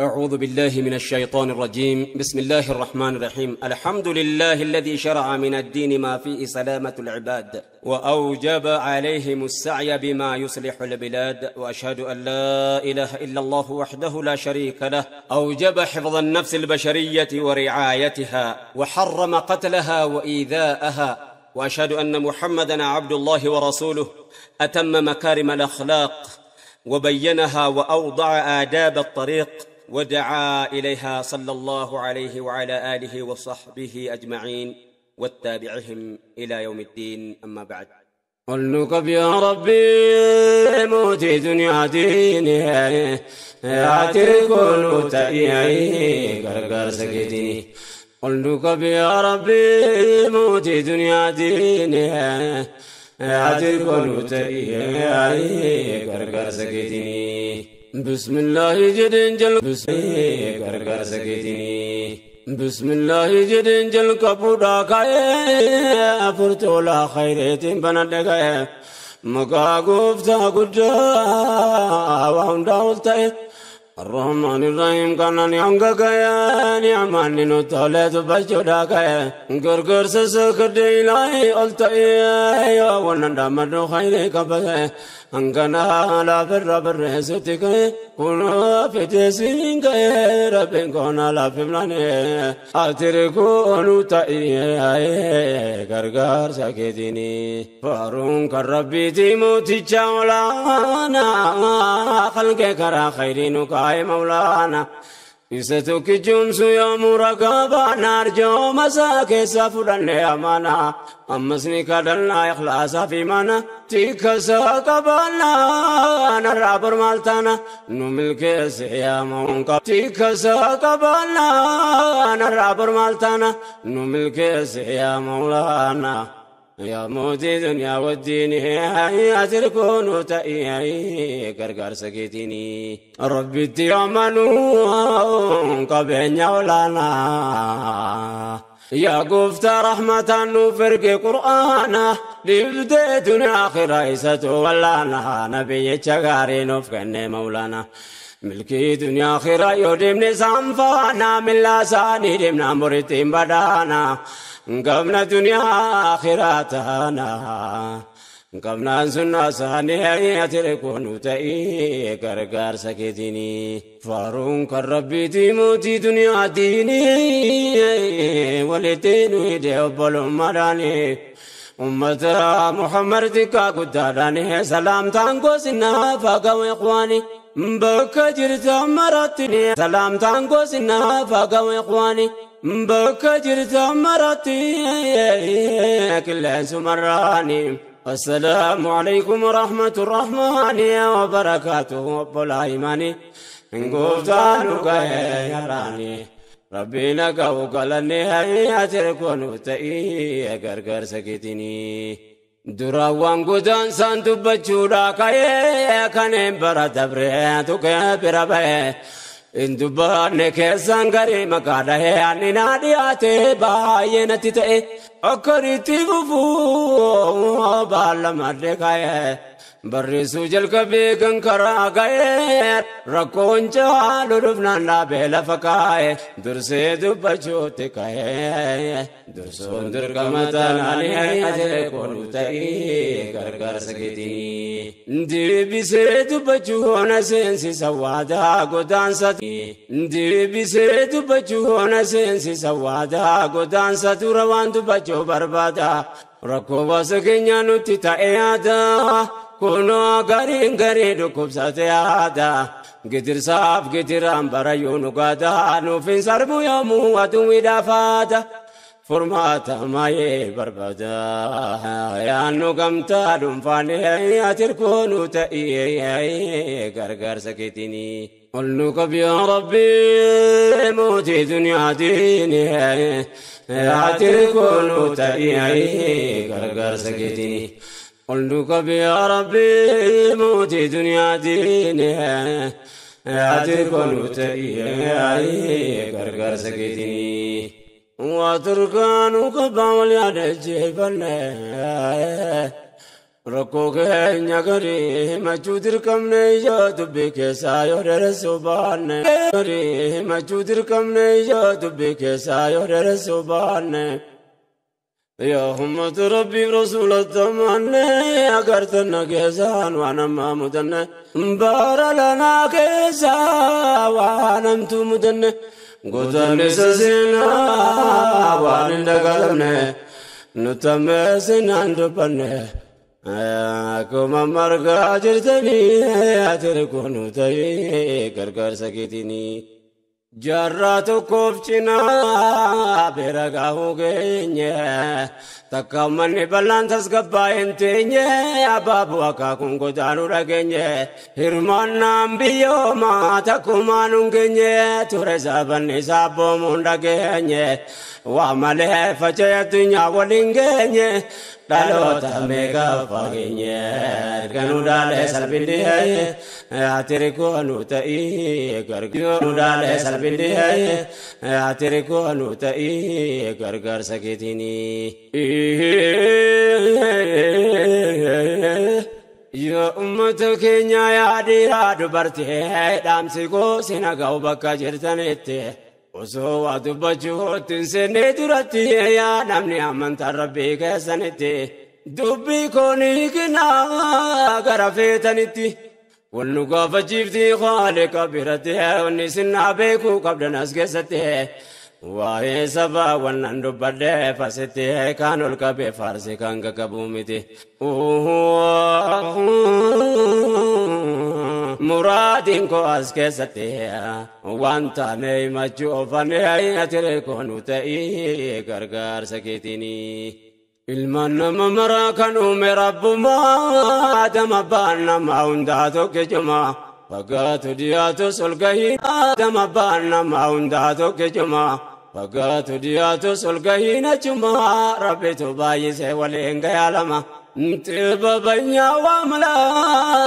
أعوذ بالله من الشيطان الرجيم. بسم الله الرحمن الرحيم. الحمد لله الذي شرع من الدين ما فيه سلامة العباد وأوجب عليهم السعي بما يصلح البلاد وأشهد أن لا إله إلا الله وحده لا شريك له. أوجب حفظ النفس البشرية ورعايتها وحرم قتلها وإيذاءها وأشهد أن محمدا عبد الله ورسوله. أتم مكارم الأخلاق وبينها وأوضع آداب الطريق ودعا إليها صلى الله عليه وعلى آله وصحبه أجمعين واتبعهم إلى يوم الدين. أما بعد. قلنك يا ربي موتي دنيا ديني. يا كل تأيي غرغر سكتني قلنك يا ربي موتي دنيا ديني. يا كل تأيي غرغر سكتني بسم اللہ جدن جل بسم کر کر سکتنی بسم اللہ جدن جل کپوڑا کھائے۔ پرتولا خیریتن بند گئے۔ مقا گفتا گجا وان داولتا الرحمن الرحيم كان نيانغا كايا نيامان نينو تولت بچو دا كايا گر گر سسكر ديلاي التا يا ونن دامدو خيري كبسي انگنا برا بر سوتی گئے کون پھر سنگ گئے رب گونا لا پملانے آتر گونو تائی آئے گرگار سکے دینی۔ فارون کر ربی تی موتی چاولانا، خلق کرا خیرینو کائے مولانا۔ اسے تو مور گا بان جو مسا کے سب ڈنیا مناسنی کا ڈلنا خلاصہ بھی مانا چیک سو کا بولنا رابر مال تھانا نو مل کے سیا مکھ سو کا بولنا رابر مال تھانہ نو مل کے سیا م يا موتي دنيا والدين يا تركون تأيي كركار سكيتيني. ربي تيامنوا قبين يولانا. يا قفت رحمة نفرق قرآنا لبدي دنيا آخر عيسة ولانا. نبي تشغاري نفكن مولانا. ملكي دنيا آخرة يودمني سانفانا من لاساني دمنا مرتين بدانا. قبنا دنيا آخراتنا قبنا سنة ثانية تركون تأي كركار سكتيني فارون كربي تيموتي دنيا ديني. ولتين ويدي وبلو مراني أمة محمد تكا قدراني سلام تانكو سنة فاقوا إخواني. بكجرت مراتني سلام تانكو سنا فاقاوي اخواني بكجرت مراتي كل سمراني السلام عليكم ورحمة الرحمن وبركاته وبلا إيماني إن قفتانك يا راني ربي نقوك لني هيا تركون وتأيي قرقر سكتني duraawwan godaan isaan dubbachuudha ka'ee kanneen bara dabree tuqee bira ba'ee. Hin dubbanne keessaan garii maqaa dhahee ani naa dhiyaate baay'ee natti ta'e. Akkanitti fufuu baala madde ka'ee barreessuu jalqabee kan karaa ga'ee rakkoon caalu dhufnaan dhaabee lafa kaa'ee dursee dubbachuutti ka'ee dursoon dirqama taanaanii ajee koonu ta'ee gargaarsa keetii deebisee dubbachuun seensisa waadaa godaansa deebisee dubbachuun seensisa waadaa godaansa tura waan dubbachuu barbaada rakkoo waasa keenya nutti ta'ee yaadaa kunoo gariin garii dhukkubsate yaada gidirsaaf gidiraan barayyuu nu gaada nuufin sarbu yoomuu aduwwi dhaafaata furmaata maayee barbaada yaannu gamtaa dhuunfaanee atirkoonu ta'ee gargaarsa keetinii ol nu qab yaa rabbii mootii duniyaa diini atirkoonu ta'ee gargaarsa keetinii قل کبھی بھی عربی مجھے دنیا دین ہے آج کو لوٹی ہے آئی کر کر سکی دینی واتركانوا قبول يا جيبل ركوك نغري ما جودر كم نيا دبك سايو رسوبان غري ما جودر كم نيا دبك رسو بانے يا همة ربي رسول الضمان أقرتنا كيسان وانا ما متن بار لنا كيسا وانا انتو متن قتن سسنا وانا اندقلنا نتمسنا اندبنا كما مرقا جرتني أتركو نتي كركر سكتني گا گے تکمن بلان تھا گپا تے آپ بابو کا جانو رگے پھر میو ماں تکو مانو گے تور سا بن سا پو گے waa malee faca'e addunyaa waliin geenye dhaloota meeqaa fageenye erganuu dhaalee salphindi ati koonu ta'ii gargaaru dhaalee salphindi ati koonu ta'ii gargaarsa keetinii. Yaa uummata keenya yaadiraa dubartii dhaamsi koo sina ga'u bakka jirtanitti. Osoo waa dubbachuutti hin seenne duratti yaa namni amantaa rabbii keessanitti dubbii koonii kinaa gara feetanitti wal nu gaafachiifti haaliqa biratti onni sinnaa beekuu qabdan as keessatti waa'ee sabaa wannan dubbadhee fasitti kaan ol qabee faarsi kan qaqqabu miti. muraadiin koo as keessatti waan taane himachuu oofanii atire koonu ta'ii gargaarsa keetinii. Ilmaan nama maraa kan uume rabbummaa adama baan nama hundaa tokko juma. Fagaatu dhiyaatus ol gahiin adama baan nama hundaa tokko juma. وقاتو دياتو سلقهينة جمعا ربيتو بايسي والينك يالما انتبا بينا واملا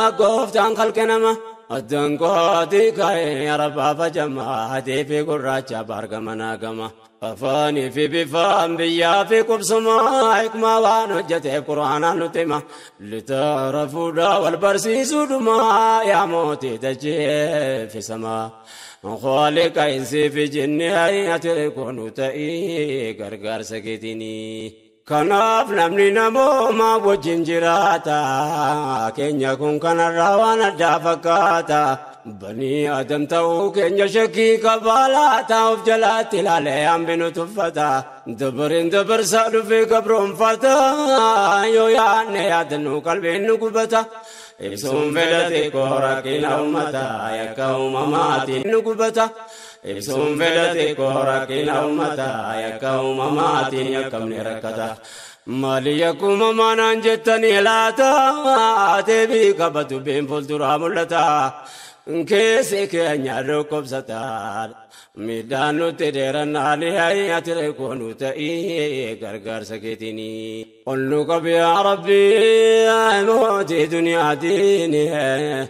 قفتان خلقنما الدنقاتي كاين يا ربا فجمع هدي في قراجة بارك مناقما فاني في بفان بيا في قبصما حكما وانو جتي قرآن نتما لتعرفوا دا والبرسي سودما يا موتي تجي في سما خالق انسی فی جن آئیت کنو تئی گرگر سکتنی کناف نمنی نمو ما وجن جراتا کینیا کن کن روان اڈا فکاتا بنی آدم تاو کینیا شکی کبالاتا اف جلاتی لالیان بنو تفتا۔ دبرین دبر سالو فی قبرون فتا، یو یانے آدنو قلبین نگبتا Ibsuun fedhate koo rakkina uummata yakka uumamaatiin nu gubata. Ibsuun fedhate koo rakkina uummata yakka uumamaatiin yakkamni rakkata. Maali yakkuma maanaan jettanii laata deebii qabatu biin fuulduraa mul'ata. Keessi keenya dhukkubsata. miidhaan nuti dheerannaan yaa'ee tiree nu ta'ee gargaarsa keetiin. Ol nu qabyaa rabbii mootii duniyaatiin yaa'ee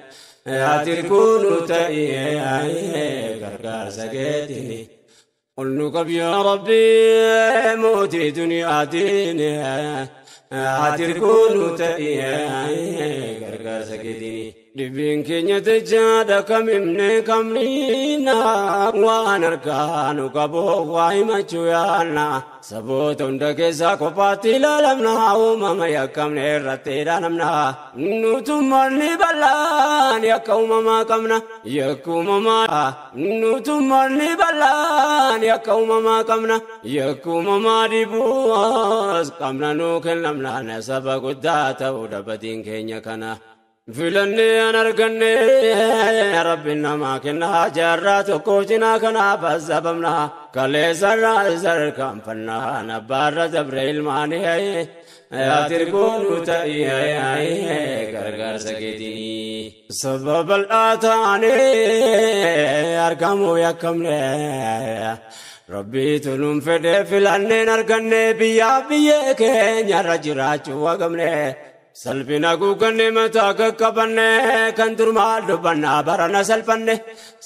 nu ta'ee gargaarsa keetiin. Ol nu qabyaa rabbii mootii duniyaatiin yaa'ee nu ta'ee gargaarsa keetiin. Dhibbiin keenya tajaajila kamimne kamniina waan harkaanu qabu waa himachuu yaanna saboota hunda keessaa kophaatti ilaalamna uumama yakkamne irratti ilaalamna nutummaan ni bal'aan yakka uumamaa qabna yakka uumamaa nutummaan ni bal'aan yakka uumamaa qabna yakka uumamaa dhibuus qabna nuu kennamna saba guddaa ta'uu dhabatiin keenya kana. فلني أنا رقني يا ربي إنما كنا جرات وكوتنا كنا فزبمنا كل زر زر كم فنا نبار دبر الماني يا تركون تأيي غرغر سكيتني سبب الآتاني أرقم يكمني ربي تنم فدي فلني نرقني بيا بيا كين يا رجرات Salphina guuganne mataa qaqqabanne kan turmaa dubbannaa barana salphanne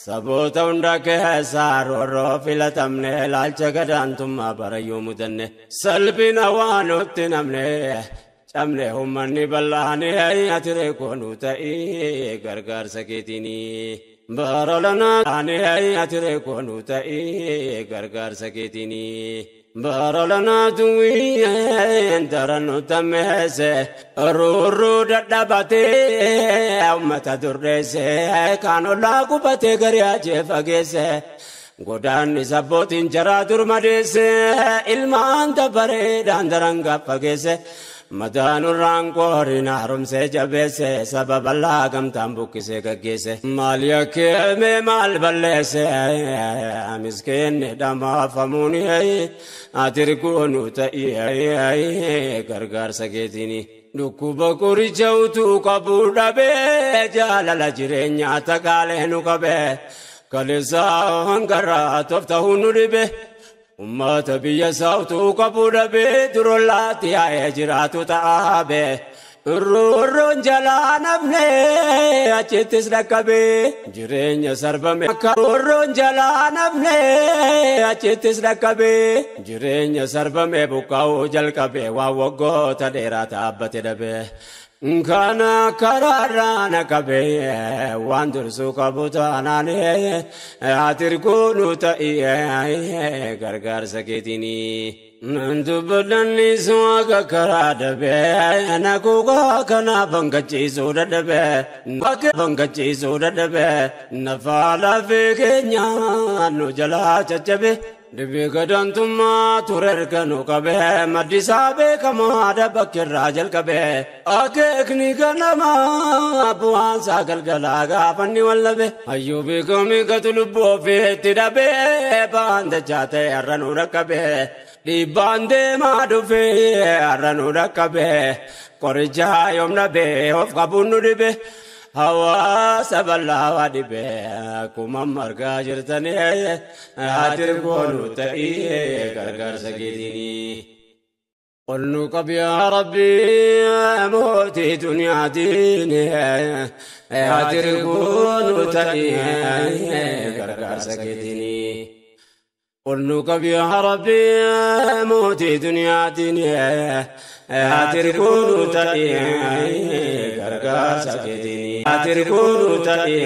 saboota hunda keessaa roorroo filatamne laalcha gadaantummaa barayyuu mudanne salphina waan nutti namne dhabne ummanni bal'aanii atire koonu ta'ii gargaarsa keetinii. Baaralanaa atire koonu ta'ii gargaarsa keetinii. Baaralanaa tuwii daranuu tammeesse rurruu dadhabatee uummata durreesse kan ollaa qubatee gari ajee fageesse. Godaanni sabbootiin jaraa durmadeesse ilmaan dabareedhaan daran gaffageesse. Madaanurraan qooriin haaromsee jabeesse sababa laa gamtaan buqqisee gaggeesse. Maal yakkeemee maal balleesse miskeenni dhamaafamuun ati goonu ta'ii gargaarsa keetiini. Dhukkuba qoricha utuu qabuu dhabee jaalala jireenyaa takaalee nu qabee. Kaleessaa hangarraa toftahuu nu dhibe. Uummata biyya isaa utuu qabuu dhabee durollaatti yaa'ee jiraatu ta'aabe. Roorroon jalaa nafne achittis dhaqqabee jireenya sarbame roorroon jalaa nafne achittis dhaqqabee jireenya sarbame buqqaa'uu jalqabee waan waggoota dheeraa dhaabbate dhabee. Kana karaarraa na qabee waan dursuu qabu taanaan ati goonu ta'ii gargaarsa keetinii. Dubbadhanni suwaga karaa dhabee na kuugaa kana bangachiisuu dadhabee bakka bangachiisuu dadhabee nafaa lafee keenya nu jalaa caccabe. Dhibee gadantummaa ture erganu qabee maddisaa beekamaadha bakkirraa jalqabee akeekni ganamaa bu'aansaa galgalaa gaafanni wallabe hayyuu beekamii gatu lubbuu ofiitti dhabee baan dachaa ta'e har'a nu dhaqqabee dhiibbaan deemaa dhufee har'a nu dhaqqabee qorichaa yoom dhabee of qabuun nu dhibe. hawaasa bal'aa dhibee kuma margaa jirtan هاتر قولو ta'ee gargaarsa keetiin. قل نقب يا ربي موتي دنيا ديني هاتر قولو تأيه قرقر سكتني قل نقب يا ربي موتي دنيا ديني هاتر قولو تأيه قرقر سكتني آتر کونو تئے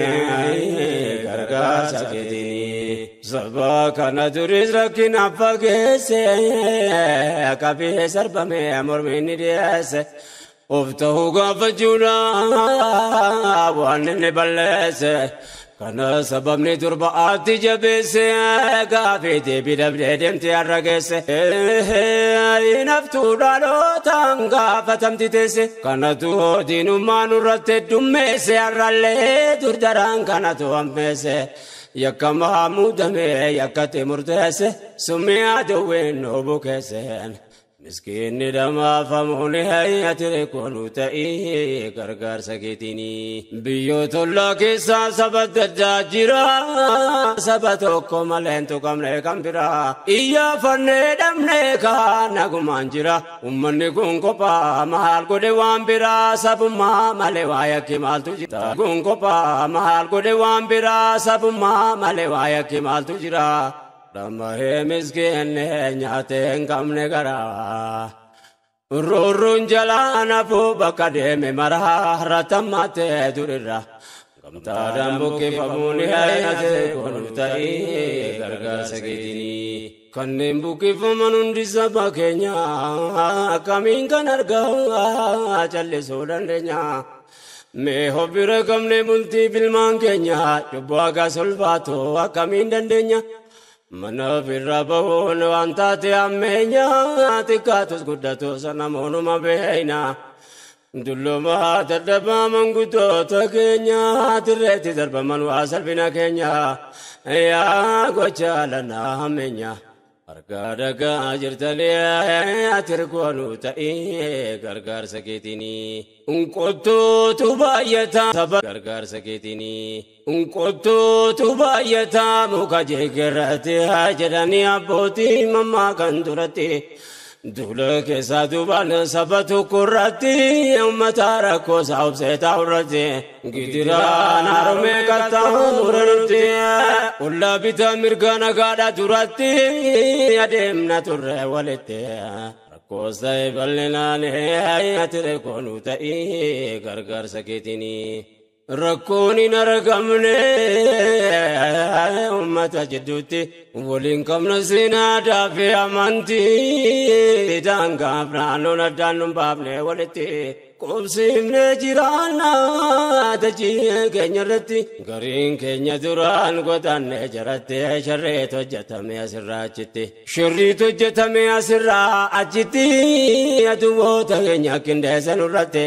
گرگا سکدنی زبا کا نظر از رکن پگے سے کبھی سرپ میں امر میں نریس افتہو گا فجولا وانن بلے سے kana sababni durbaatti jabeesse gaafee deebii dabdee deemte arrageesse naftuudhaan gaafatamti teesse kanatu diinummaan irratti dummeesse arrallee durdaraan kanatu hammeesse yakkamaa muudamee yakkate murteesse summiyaa dowween noo bukeesseen. Miskiinni dhamaafamuun ati koonu ta'ii gargaarsa keetinii. Biyyoota ollaa keessaa saba addaa jira. Saba tokko malee hin tuqamne kan biraa. Iyyaafannee dhabnee kaan nagumaan jira. Uummanni kun kophaa maal godhe waan biraa sabummaa malee waa yakki maaltu jira. Kun kophaa maal godhe waan biraa sabummaa malee waa yakki maaltu jira. Dhammahee miskiinne nyaatee hin qabne garaa. Rurruun jalaa nafuu bakka deeme maraa ratammatee durirra. Gamtaadhaan buqqifamuun hayyatee kun ta'ii gargaarsa keetinii. Kanneen buqqifaman hundi saba keenya akkamiin kan argaa callisuu dandeenya. Mee hobbira qabne bultii filmaan keenya cubbuu hagas ulfaatu akkamiin dandeenya. Ammeenya xiqqaatus guddatus namoonuma beeyna. Dulluma dadhabaa manguddoota keenya tirreetti darbaman waa salphina keenya yaa gocha lanaa hammeenya. Argaa dagaa jirtalee ati rgoonu ta'ee gargaarsa keetinii. Unqotootu baay'ataa saba gargaarsa keetinii. Unqotootu baay'ataa muka jeegirratti jedhanii abbootii mammaa kan turatti. Dule keessa duban saba tokkorratti uummata rakkoo saawuf seetaa urratti gidiraan harmee qarxaa muranitti ollaa bitaa mirga nagaadha duratti adeemna turre walitti rakkoo ta'e bal'inaan ati rekoonu ta'ee gargaarsa keetinii. Rakkoon hin argamne uummata jidduutti waliin qabna seenaadaa fi amantii daangaaf naannoon addaan nu baafne walitti qubsiifne jiraannaa dachii keenya irratti gariin keenya duraan godaanne jiratte sharreet hojjetame asirraa achitti shirriit hojjetame asirraa achitti aduwwoota keenya qindeessan irratti.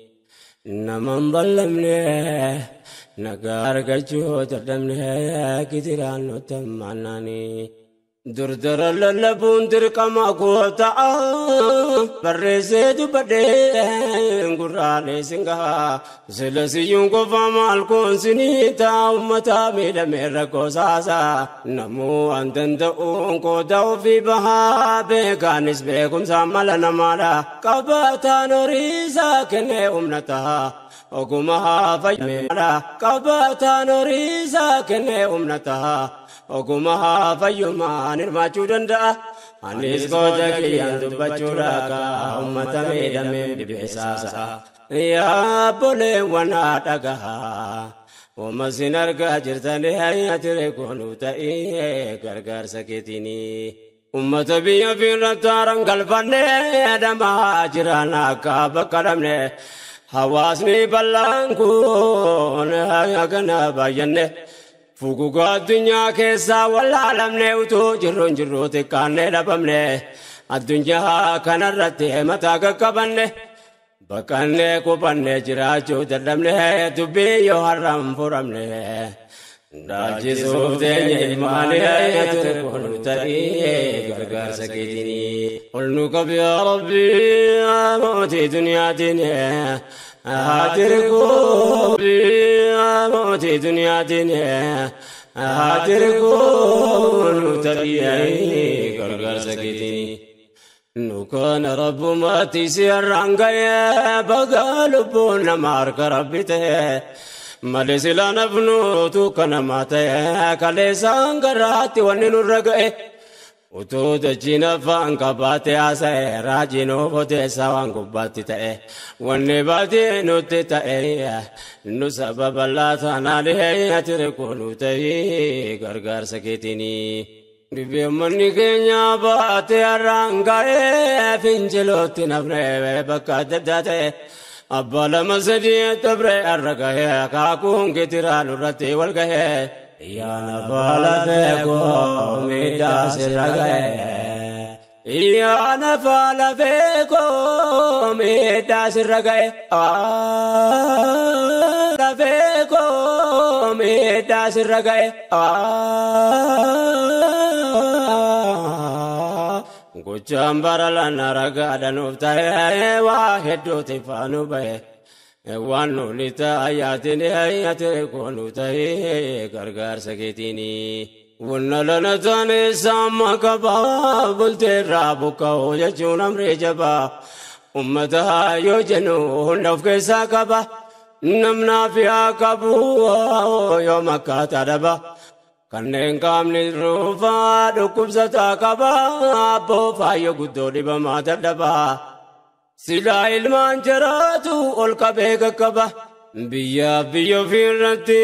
نمن ضل منه نقارك جهود دمنه كثيرا وتمعناني دردر للبون در کما گوتا برے زید بڑے گرانے سنگا زلسیوں کو فامال کون سنیتا امتا میرا میرا کو ساسا نمو اندن دعون کو دعو فی بہا بے گانس بے کم سامل نمالا کبتا نوری ساکنے امنتا اگمہا فیمیلا کبتا نوری ساکنے امنتا ogumaa fayyumaan hirmaachuu danda'a. Anis goota kiyyaan dubbachuudha kaa uummata miidhamee dhibeessaasa. Yaa boleewwan dhagaha. Uuma sin argaa jirtanii hayyatire koonuu ta'ee gargaarsa keetiini. Uummata biyya fiirratti haaran galfannee adamaa jiran akka bakka dhabne. Hawaasni bal'aan kun hagana baay'anne. Fugugaa addunyaa keessaa wallaalamne utuu jirruun jirru xiqqaannee dhabamne addunyaa kanarratti mataa qaqqabanne baqqannee qubanne jiraachuu dadhabne dubbii yoo har'aan furamne. Daachisuuf teenya ilmaanii ture kun ta'ee gargaarsa keetinii. Ol nu qabi yaa Rabbii mootii duniyaatiin. አድርጉ ሞቴ ዱንያቴን አድርጉ ተብያይ ገርጋር ዘጌቴኒ رب ረቡ ማቲ ሲያራንገየ በጋ ልቡን ማርከ ረቢቴ መሊሲላነፍኑቱ ከነማተየ ከሌሳን ገራቲ ወኒ ኑረገኤ Utuu dachiin afaan qabaate haasa'e raajiin ofoteessa waan gubbaatti ta'e wanni baatee nutti ta'e nu sababa laatanaalee atire koonu ta'e gargaarsa keetiini. Dhibbeemmanni keenya baate har'aan ga'ee fincilootti nafnee bakka adda addaa ta'e. Abbaa lama sadii dabre har'a ga'ee akaakuun gitiraan irratti wal ga'ee. Yaana faala feekoo miidhaa sirra ga'e. Yaana faala feekoo miidhaa sirra ga'e. Faala feekoo miidhaa sirra ga'e. Gochaan bara lana ragaadhanuuf ta'ee waa hedduuti faanu ba'e. Waan nuuni taayaatiin ayyatee koonu ta'ee gargaarsa keetiini. Wanna lana taane saamma qabaa bulteerraa buqqa'oo jechuun amree jabaa. Ummata yoo jennu hunda of keessaa qaba. Namnaa fi haa qabu yoo makkaataa dhaba. Kanneen qaamni ruufaa dhukkubsataa qaba. Abboo faayyoo guddoo dhibamaa dadhabaa. Silaa ilmaan jiraatu ol qabee qaqqaba. Biyyaaf biyya ofiirratti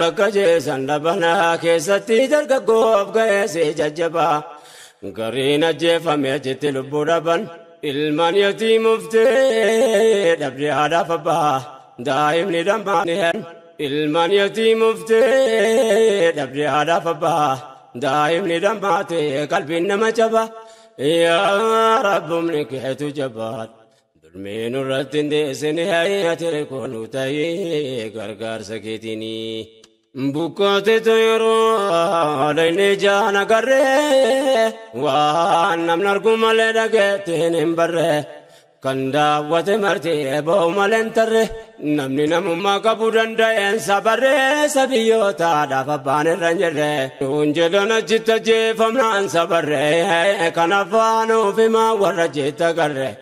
bakka jeesan dhabana keessatti dargaggoof ga'eesee jajjaba. Gariin ajjeefame achitti lubbuu dhaban. Ilmaan yatiimuftee dhabdee haadhaaf abbaa. Daa'imni dhammaani Ilmaan yatiimuftee dhabdee haadhaaf abbaa. Daa'imni dhammaate qalbiin nama jaba. Yaa rabbumni keetu jabaadha. Dulmeen irratti hin deessine hayyatire koonu ta'ee gargaarsa keetiini. Bukkootetu yeroo dayni jaan agarree waan namni argu malee dhageettiin hin barree kan daawwate martee ba'u malee hin tarre namni namummaa qabuu danda'eensa barreessa biyyootaadhaaf abbaan irra hin jirre nuun jedhan achitti ajjeefamnaan sabarree kan afaan ofimaa warra jeetta agarree.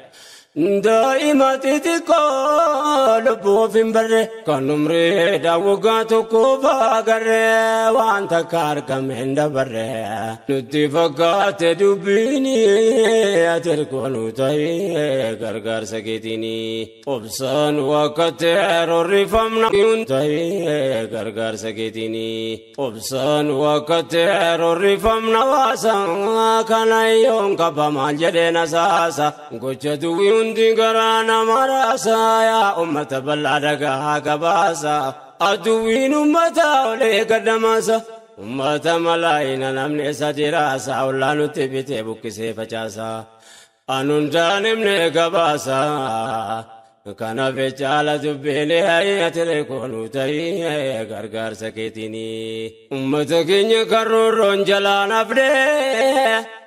Daa'ima xixiqqoo lubbuuf hin barre kan umriidha waggaa tokkoof agarre waan takka argame hin dabarre nutti fakkaate dubbiini ati ergoonu ta'e gargaarsa keetiini obsaan wakkate rorrifamna ta'e gargaarsa keetiini obsaan wakkate rorrifamna waasa kana yoon qaba maal jedheen asaasa gocha duwwii hundi garaa nama raasaa yaa ummata bal'aa dhagaa gabaasa aduwwiin ummata olee gaddamaasa ummata malaayina namni sadi raasa ollaa nutti bitee buqqisee facaasa anundaan himne gabaasa kanaaf caala dubbiilee ayyaatire koonuu ta'ee gargaarsa keetiini ummata keenya karroorroon jalaan hafdee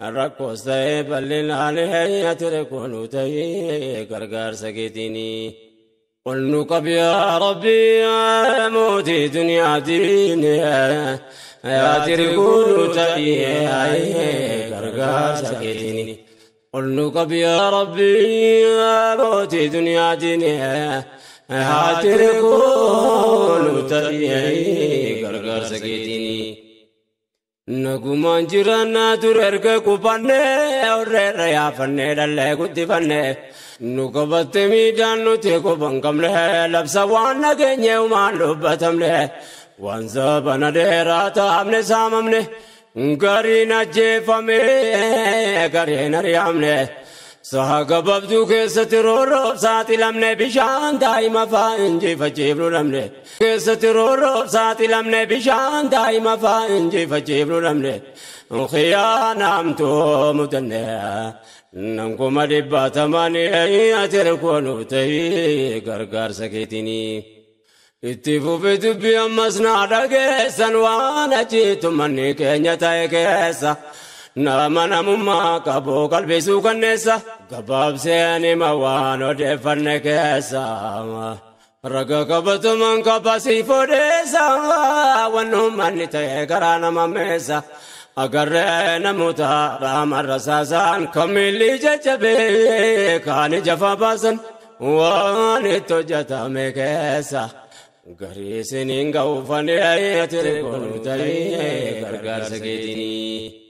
rakko ta'ee اللي heeyyatu rakkoon ta'ee gargaarsa سكتيني. قل نقب يا ربي يا موتي دنيا ديني يا ترك تأيي كرقار سكتيني. قل نقب يا ربي يا موتي دنيا ديني يا ترك تأيي كرقار سكتيني. Nagumaan jiraannaa ture erga qubannee horreerra yaafannee dhallee guddifannee nu qabatte miidhaan nuti quban qabne labsa waan nageenye umaan dubbatamne waan sabana dheeraa taa'amne saamamne gariin ajjeefame gariin ari'amne saha gabaabduu keessatti roorroof saaxilamne bishaan daa'ima faa injifachiifnu dhabne keessatti roorroof saaxilamne bishaan daa'ima faa injifachiifnu dhabne khiyaanaamtuu mudanne nan kuma dhibbaatamanii ati ergoonu ta'ii gargaarsa keetiini. Itti fufi dubbi ammas naa dhageessan waan achiitu manni keenya ta'e keessa. Nama namummaa qabu qalbisuu kanneessa gabaabseen hima waan odeeffanne keessa raga qabataman qabasii fodheessa wannummanni ta'e garaa nama meessa agarree namoota raamarra saasaan kamilli jajjabee kaan jafa baasan waan itti hojjetame keessa garii isiniin ga'uufanii ati kun ta'ee gargaarsa keetinii.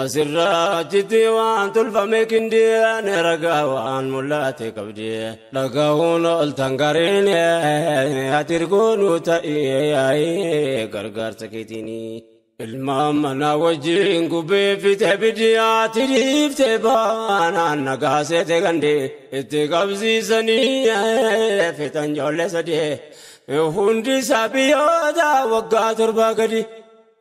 asirraa achitti waan tolfame kindeen ragaa waan mul'ate qabdi dhagahuun ol tangariin ati ergoonu ta'ee gargaarsa keetiini. Ilmaan manaa wajjin gubbee fite biddiyaati dhiifte baanaan nagaaseete gande itti qabsiisanii fixan ijoollee sadee hundi isaa biyyoota waggaa torbaa gadi.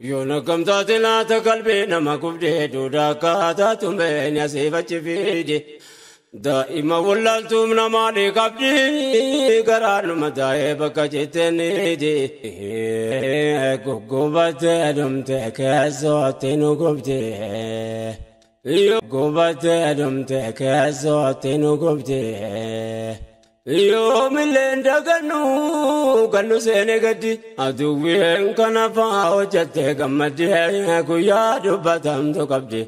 Yoo nakkamtaati laata qalbii nama gubdee duudaa akkaataa tumbeen asiifachi fiide. Daa'ima wallaaltuum namaa dhiqabdi garaanuma taa'ee bakka jetteeniiti. Guggubattee dhumte keessootti nu gubdi. Guggubattee dhumte keessootti nu gubdi. Yoomilleen dagannu gannu seene gaddi aduwween kana faa hojjattee gammaddee guyyaa dubbatamtu qabdi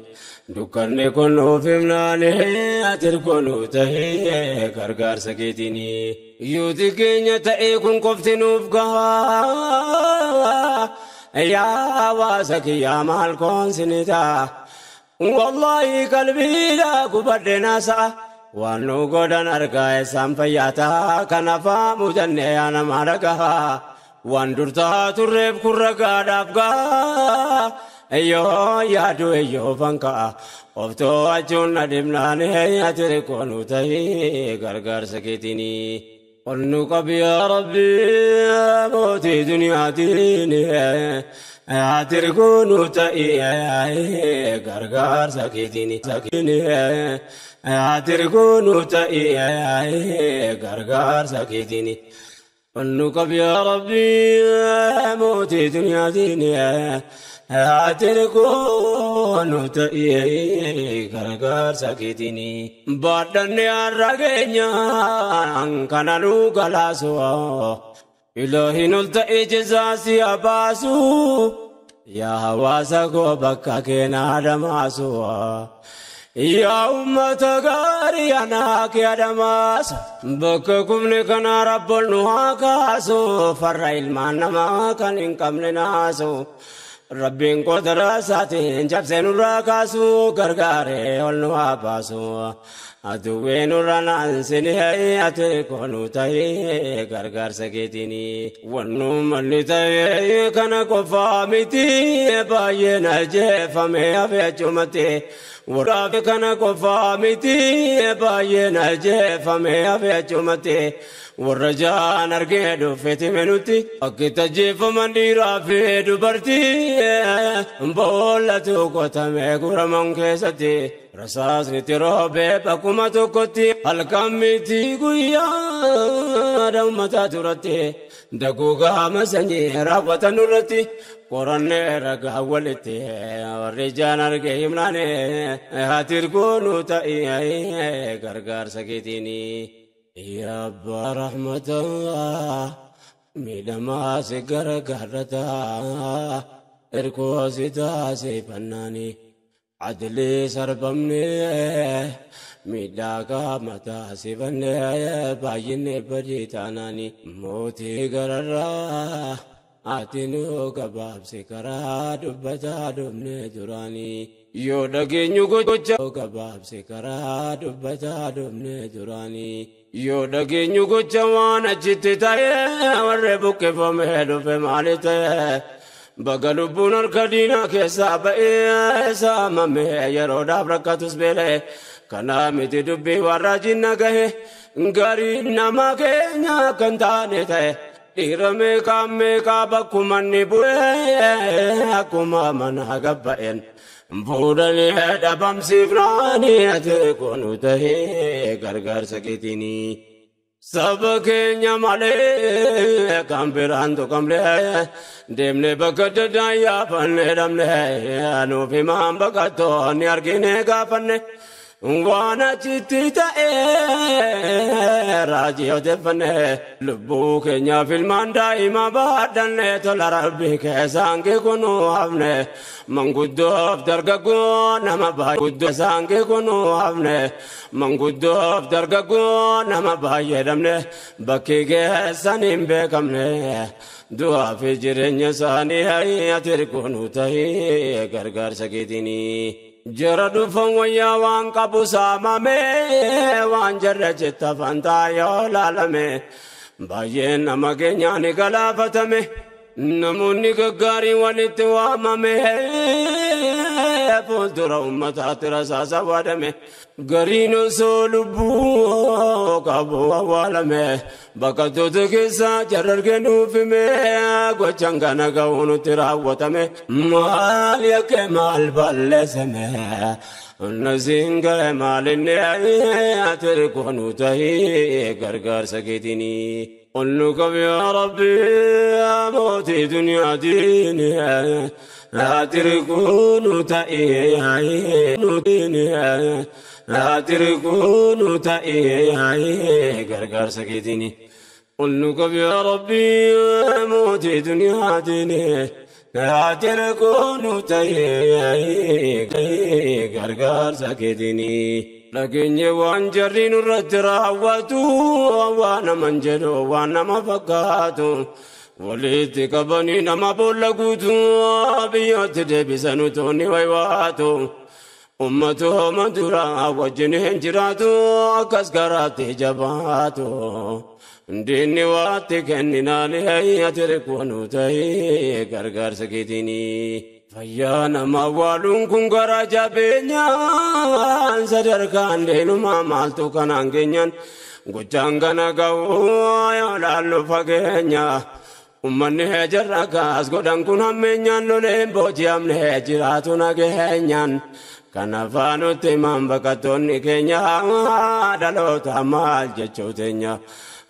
dukkanni kun nuuf himnaane atir kunuu tahee gargaarsa keetiini yuuti keenya ta'ee kun qofti nuuf gahaa yaa hawaasa kiyyaa maal koonsinita wallaahi qalbiidha gubadhe naasa'a waan nu godhan argaa isaan fayyaataa kanafaa muujannee yaa namaa dhagaa waan durtaa turreef kun ragaadhaaf gaa eyyoo yaadu eyyoo fanka'a of to'achuun adeemnaan ati rikkoo nu ta'e gargaarsa keetinii. ol nu qabyaa rabbii mootii duniyaatiin. አድርጉኑ ተኢያዬ ጋርጋር ሰኪቲኒ ሰኪኒ አድርጉኑ ተኢያዬ ጋርጋር ሰኪቲኒ ونقب يا ربي موتي دنيا دنيا اتركون تأيي غرغر سكتني بعدني الرقين كان لوك ilaahi ol ta'e jezaasi abaasu yaa hawaasa koo bakka keenaa dhamaasu yaa ummata gaarii anaa kee adamaasu bakka kumni kana rabboon nu haa kaasu farra ilmaan namaa kan hin qabne naasu rabbiin qodara isaatiin cabsee nurraa kaasu gargaaree ol nu haa baasu aduwween urranaan sinihee ati koonu ta'ee gargaarsa keetiini wannu malli ta'ee kana qofaa miti baay'een ajjeefame hafe achumatti warraafi kana qofaa miti baay'een ajjeefame hafe achumatti warra jaan argee dhufeeti menutti akkitti ajjeefaman dhiiraa fi dubartii boollatu qotame guraman keessatti rasaasni roobee bakkuma tokkotti halkan miti guyyaa uummataa turatti daguugaa masanyii raawwatan irratti qorannee ragaa walitti warri jaan argee himnaane hatirgoonu ta'ee gargaarsa keetiini. yaa abbaa rahmataa miidhamaa si gargaarrataa erkoo si taasee Atilee sarbamnee miidhaa qaamataa sibannee baay'inni badii taanaani mootii gararraa ati nu gabaabse karaa dubbataa dubnee duraanii. Yoo dhageenyu gocha gabaabse karaa dubbataa dubnee duraanii. Yoo dhageenyu gocha waan achitti ta'ee warri buqqifamee dhufe maali ta'ee. Baga lubbuun harka diinaa keessaa ba'ee saamame yeroodhaaf rakkatus beele kanaa miti dubbii warra jinna gahe garii nama keenya kan taane ta'e dhiira meeqaa meeqaa bakkumanni bu'ee akkuma mana gabba'een fuudhanii dhabamsiifnaanii ati kunu tahee gargaarsa keetiinii. سب کے نمالے کام پیران تو کم لے آیا ڈیم نے بک جو جائیں پن نو رم لے آئے نیار کینے کا پنے ilmaan daa'ima baadhanne tola rabbii keessaan kunu hafne manguddoof dargaggoo nama baay'ee guddoo isaan kunu hafne manguddoof dargaggoo nama baay'ee dhabne bakki keessan hin beekamne du'aa fi jireenya isaanii ati kunu ta'ee gargaarsa keetiinii. Jara dhufan wayyaa waan qabu saamame waan jarra jetta fantaa yoo laalame baay'een nama keenyaa ni galaafatame namoonni gaggaariin walitti waamame fuuldura ummataatti rasaasa waadame gariin osoo lubbuu qabu awwaalame baqattoota keessa jarargee nuuf hime gochaan kana ga'uu nutti raawwatame maal yakke maal balleessame nasiin ga'e maalinni ati koonu tahii قل لكم يا ربي يا موتي دنيا ديني لا تركون تأيي ديني لا تركون تأيي قرقر سكيتيني قل لكم يا ربي يا موتي دنيا ديني لا تركون تأيي قرقر سكيتيني dhageenye waan jarri nurratti raawwatu waan naman jedhu waan nama fakkaatu. walitti qabanii nama boolla guutuu biyyootti deebisan utuunni waywaatu ummatu hooma dura wajjin hin jiraatu akkas garaatti jabaatu diinni waatti kenninaan ati rikwanu ta'ee gargaarsa keetiini fayyaa nama awwaaluun kun garaa jabeenyaan sadarkaan deenumaa maaltu kanaan keenyaan gochaan kana ga'uu laallu fageenya. ummanni jarra kaas godhan kun hammeenyaan loleen booji'amne jiraatu nageenyaan kanaafaa nutti himan bakkattoonni keenya dhaloota maal jechuu teenya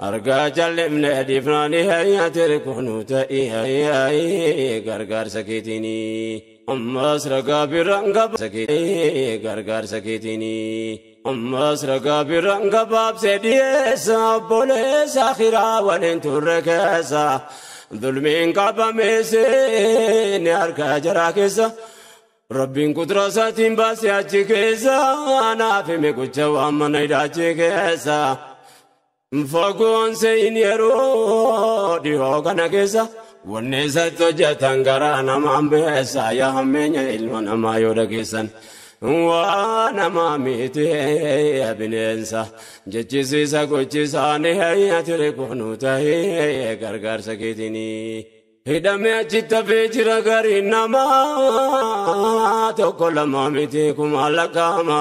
أرقى جل من هدفناني هيا تركونو تأي هيا غرغر سكيتيني أما سرقا برنقب سكيتيني غرغر سكيتيني امس رگا برنگ باب سے دیسا بولے ساخرا ولن ترکسا ظلمین قاب میں سے نیار کا جرا کیسا ربین قدرہ ساتین باسی اچھی کیسا نافی میں کچھ وامن ایڈا اچھی کیسا seeyin yeroo dhihoo kana keessa. Wanni isatti hojjetan garaa namaan beessa. Yaa hammeenya ilma namaa yoo dhageessan. waa nama miti bineensa jechisiisa gochisaanii hayyatire kunu tahee gargaarsa keetini hidhame achitti hafee jira gariin namaa tokko lama miti kuma lakkaama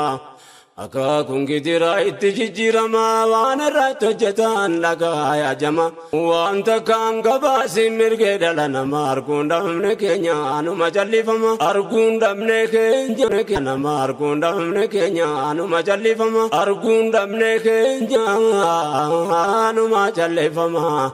akaakuun gitiraa itti jijjiirama waan irratti hojjetan dhagaa yaajama wanta kaan gabaasiin mirgee dhala nama arguun dhabne keenya anuma jallifama. Arguun dhabne keenya nama arguun dhabne keenya anuma jallifama. Arguun dhabne keenya anuma jallifama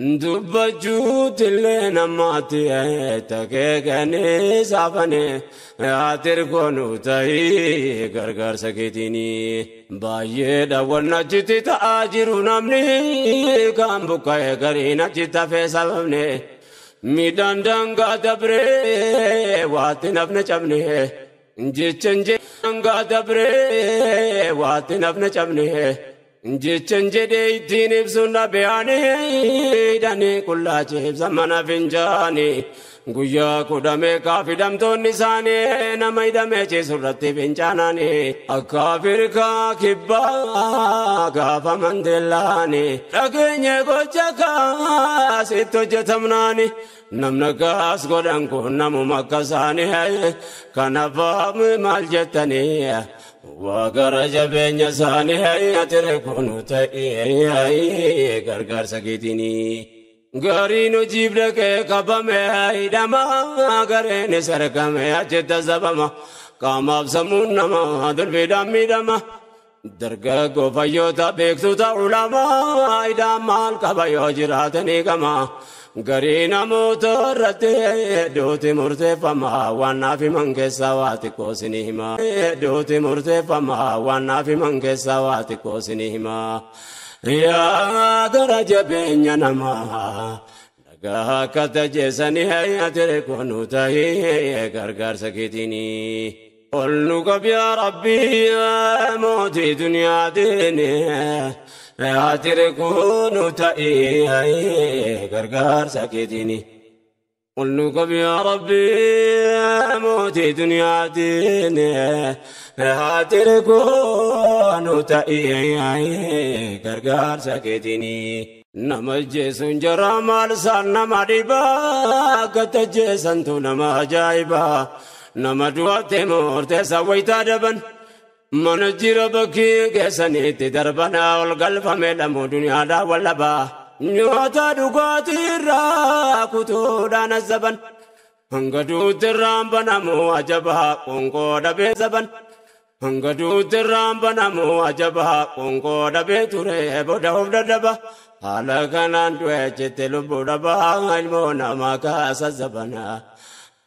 دوبا جو دل نماتی ہے تکے گھنے سافنے آتر کو نوتہی گھر رو نمنی کم بک کر چیتا فیصن ڈگا دب رے واد اپنے چمنے ہے جن جگ دب رے واد اپنے چمنے ہے jechan jedhee ittiin ibsuun dhabeeyanii hidhanii qullaachi ibsa mana finjaanii guyyaa kudhamee kaaf hidhamtoonni isaanii nama hidhamee ciisu irratti fincaananii akka Afrikaa kibbaa gaafa mandeellaanii dhageenye gocha kaasitti hojjetamnaani namna gaas godhan kun namuma akka isaanii kanaaf maal jettanii گھر جب نسا نیا رکھوں گھر کر سکے تین گری نیب لگے کب میں آئی ڈا کرے نظر میں اچ د کام آپ سمون دمی ڈا Dargaggoo fayyoota beektuta ulamaa hidhaan maal qaba yoo jiraatanii gama. Garii namoota irratti hedduuti murteeffama waan naaf himan keessaa waa xiqqoo sinii hima. Hedduuti murteeffama waan naaf himan keessaa waa xiqqoo sinii hima. Yaa gara jabeenya namaa. Dhagaa akka tajeessanii hayyatire kunu ta'ee gargaarsa قل نقب يا ربي يا موتي دنيا ديني لا تركون تأيي قرقار سكتني قل نقب يا ربي يا موتي دنيا ديني لا تركون تأيي قرقار سكتني nama jeesuun jaraa maal isaan nama dhibaa akka jeesantu nama ajaa'ibaa nama du'atte murteessa wayitaa daban mana jira bakkii keessanitti darbanaa ol galfame lamu duniyaadhaa wallabaa nyaata dhugaatii irraa kutuudhaan azzaban hanga duutti irraan banamu ajabaa qoonqoo dhabee zaban hanga duutti irraan banamu ajabaa qoonqoo dhabee ture booda of dadhaba haala kanaan du'e jette lubbuu dhabaa ilmoo namaa kaasa zabanaa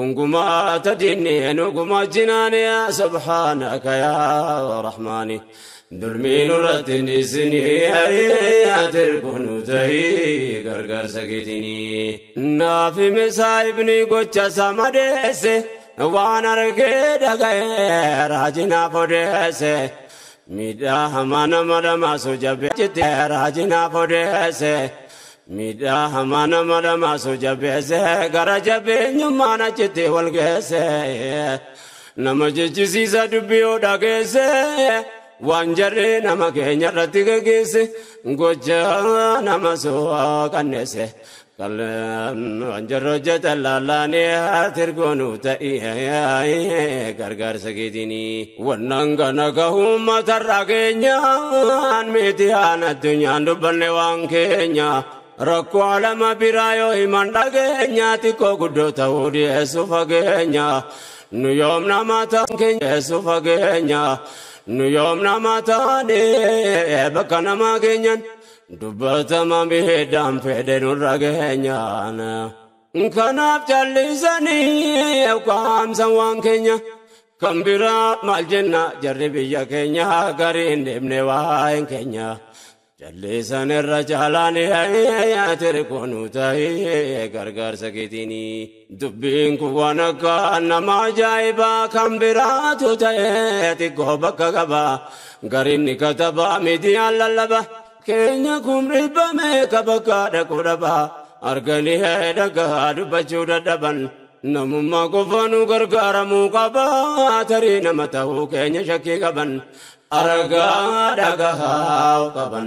كنكما تديني نكما جناني يا سبحانك يا رحماني دلمي نردني سني تركن تهي غرغر سكتني نافي مسايبني قوتش سمدس وأنا ركيد راجنا فدس ميدا همانا مدما سجبت راجنا فدس miidhaa hamaa nama dhamaasu jabeesse gara jabeenyummaan achitti wal geesse nama jechisiisa dubbii yoo dhageesse waan jarri nama keenya irratti geggeesse gocha nama soo qanneesse waan jarri hojjetan laallaanii tirgoonu ta'e gargaarsa keetinii wannan kana gahummatarraa keenyaan miti haan addunyaan dubbanne waan keenya rakkoo alama biraa yoo himan dhageenya xiqqoo guddoo ta'uu dhiyeessu fageenya nu yoom nama ta'an keenya dhiyeessu fageenya nu yoom nama taane bakka namaa keenyan dubbatama miidhaan fedhe nurra keenyaan kanaaf callisanii qaamsan waan keenya kan biraa maal jenna jarri biyya keenya gariin callisan irra caalaan tiri kunu ta'ee gargaarsa keetinii dubbiin kun waan akka nama ajaa'ibaa kan biraatu ta'ee xiqqoo bakka qaba gariin ni kataba miidiyaan lallaba. Keenya kun dhibbame ka bakka dhaquu dhaba arganii dhagaa dubbachuu dadhaban. Namummaa qofa nu gargaaramuu qaba. Tarii nama ta'uu keenya shakkii qaban. Argaa dhagahaa qaban.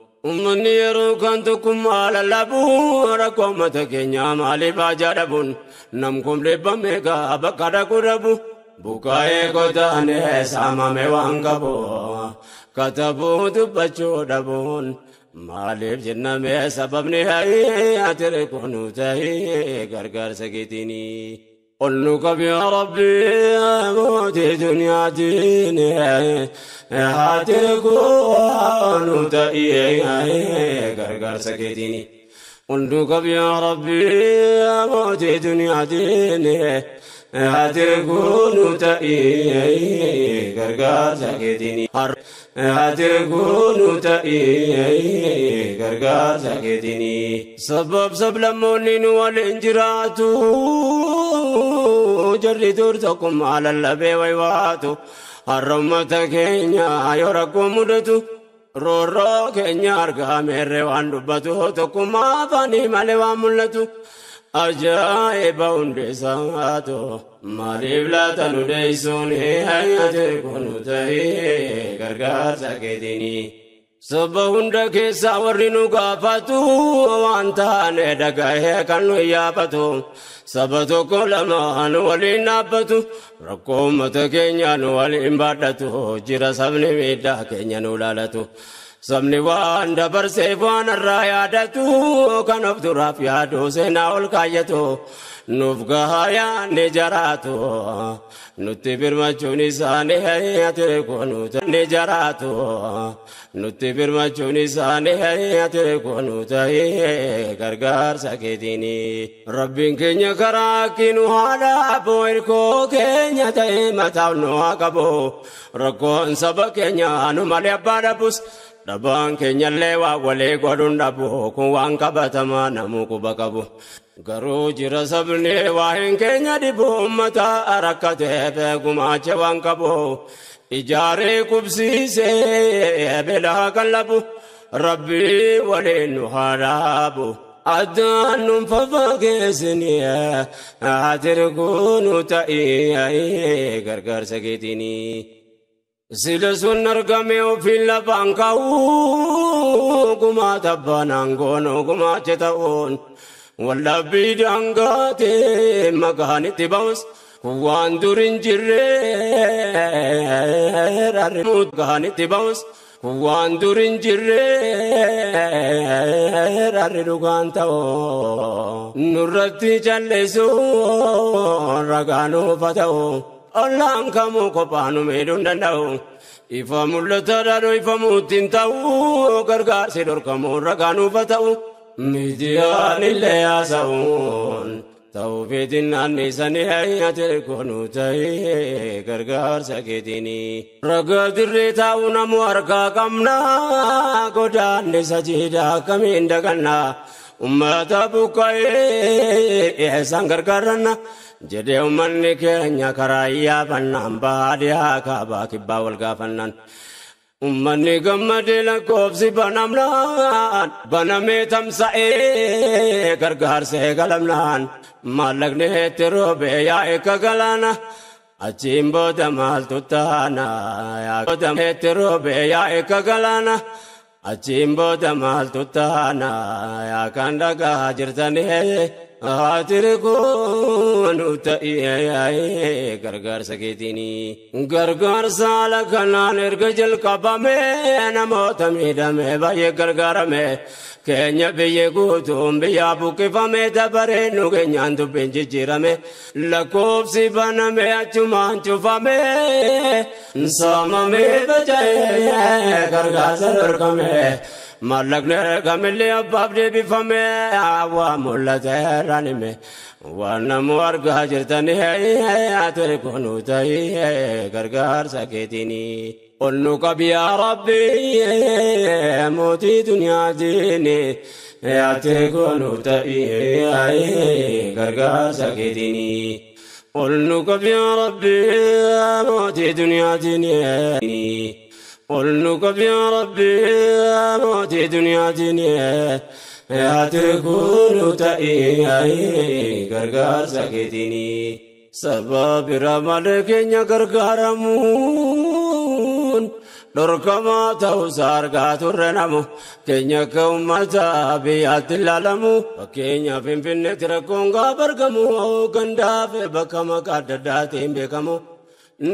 Uummanni yeroo kan tokkummaa lallabu rakkoo uummata keenyaa maaliif haajaa dhabuun nam kun dhibbame gaa bakka dhaqu dhabu bukaa'ee kotaanee saamame waan qabu katabuu dubbachuu dhabuun maaliif jenname sababni atire kunu ta'ee gargaarsa keetinii. قل لكم يا ربي موتي دنيا ديني هاتلكو كون تأيي قرقر سكتيني. لكم يا ربي موتي دنيا ديني دنياتين هاتكون تأيي غرغر سكتيني هاتكون تأيي غرغر سكتيني سبب سبب لمونين والانجراتو jarri dur tokkummaa lallabee waywaatu har'a uummata keenya yoo rakkoo mudatu roorroo keenya argaa meerree waan dubbatu tokkummaa afaanii malee waan mul'atu Gargaarsa keetinii. Sabba hunda keessaa warri nu gaafatu waan taane dhagahee kan nu yaafatu saba tokko lamaan waliin dhaabbatu rakkoo uummata keenya nu waliin baadhatu jira sabni miidhaa keenya nu laalatu. Sabni waan dabarseef waan irraa yaadatu kan of duraaf yaadu seenaa ol kaayyatu nuuf gahaa yaanne jaraatu nutti birmachuun isaanii ati kunuuta ni jaraatu. Nutti birmachuun isaanii ati kunuuta gargaarsa keetiini rabbiin keenya karaa kinu haadha aboo hirkoo keenya ta'e mataaf nu haa qabu. Rakkoon saba keenya nu malee abbaa dhabus dhabaan keenyallee waa walii godhuun dhabu kun waan qabatamaa namuu quba qabu garuu jira sabni waa'een keenya dhibu ummata rakkateef gumaacha waan qabu ijaaree qubsiisee beelaa qallabu rabbii waliin nu haa dhaabu. addaan nun fafageessini atirguunu ta'ii gargaarsa keetiini. Sila sun argame ofiin lafaan ka'uu gumaa tabbanaan goonoo gumaacha ta'uun wallabbii daangaate maqaan itti ba'us waan dur hin jirre maqaan itti ba'us waan dur hin jirre rarri dhugaan ta'oo nurratti calleessu ragaa nuufa ta'oo ollaan kamuu kophaa nu miidhuu hin danda'u ifa mul'ata dhaadhoo ifa muuttiin ta'uu gargaarsi dhorkamuu ragaa nuufa ta'u miidiyaan illee haasa'uun ta'uu feetiin naanneessanii ati konuu ta'ee gargaarsa keetiini. Ragaa dirree taa'uu namu harkaa qabna godaannisa jiidhaa akkamiin daganna ummata buqqa'ee eessaan gargaaranna. Jedhee ummanni keenya karaa iyyaaffannaan baadiyyaa kaabaa kibbaa wal gaafannaan. Ummanni gammadee lakkoofsi banamnaan banamee tamsa'ee gargaarsa eegalamnaan maallaqni itti roobee yaa'e kagalaana. Achiin booda maaltu taana yaa'e itti roobee yaa'e kagalaana. Achiin booda maaltu taana yaakaan dhagaa jirtanii. Atiri تا گرگر سکیتی نی گرگر سال کنان ارگجل کبا میں نموت میدا میں با گرگر میں۔ کہنیا بھی یہ گوتوں بھی آبو کفا میں دبرے نوگے نیان تو پینج جیرا میں لکوب سی بنا میں، چمان چفا میں۔ ساما میں بچائے گرگر سرکا میں۔ ملکنے گملی بابری بھی فمے آوا مولا زہرانی میں وانا موار تنی ہے۔ تیرے کنو تہی ہے گرگار سکیتینی قلنک بیا ربی، موتی دنیا دینی یا تیرے کنو تہی ہے گرگار سکیتینی قلنک کبھی ربی، موتی دنیا دینی قل نقف يا ربي موتي دنيا دنيا يا تكون تأي غرغار سكتيني سبب رمال كينيا غرغارمون dhorkamaa ta'us argaa turre namu keenya akka ummata biyyaatti ilaalamu fakkeenyaaf finfinneetti rakkoon gaafa argamu gandaaf bakka maqaa adda addaatiin beekamu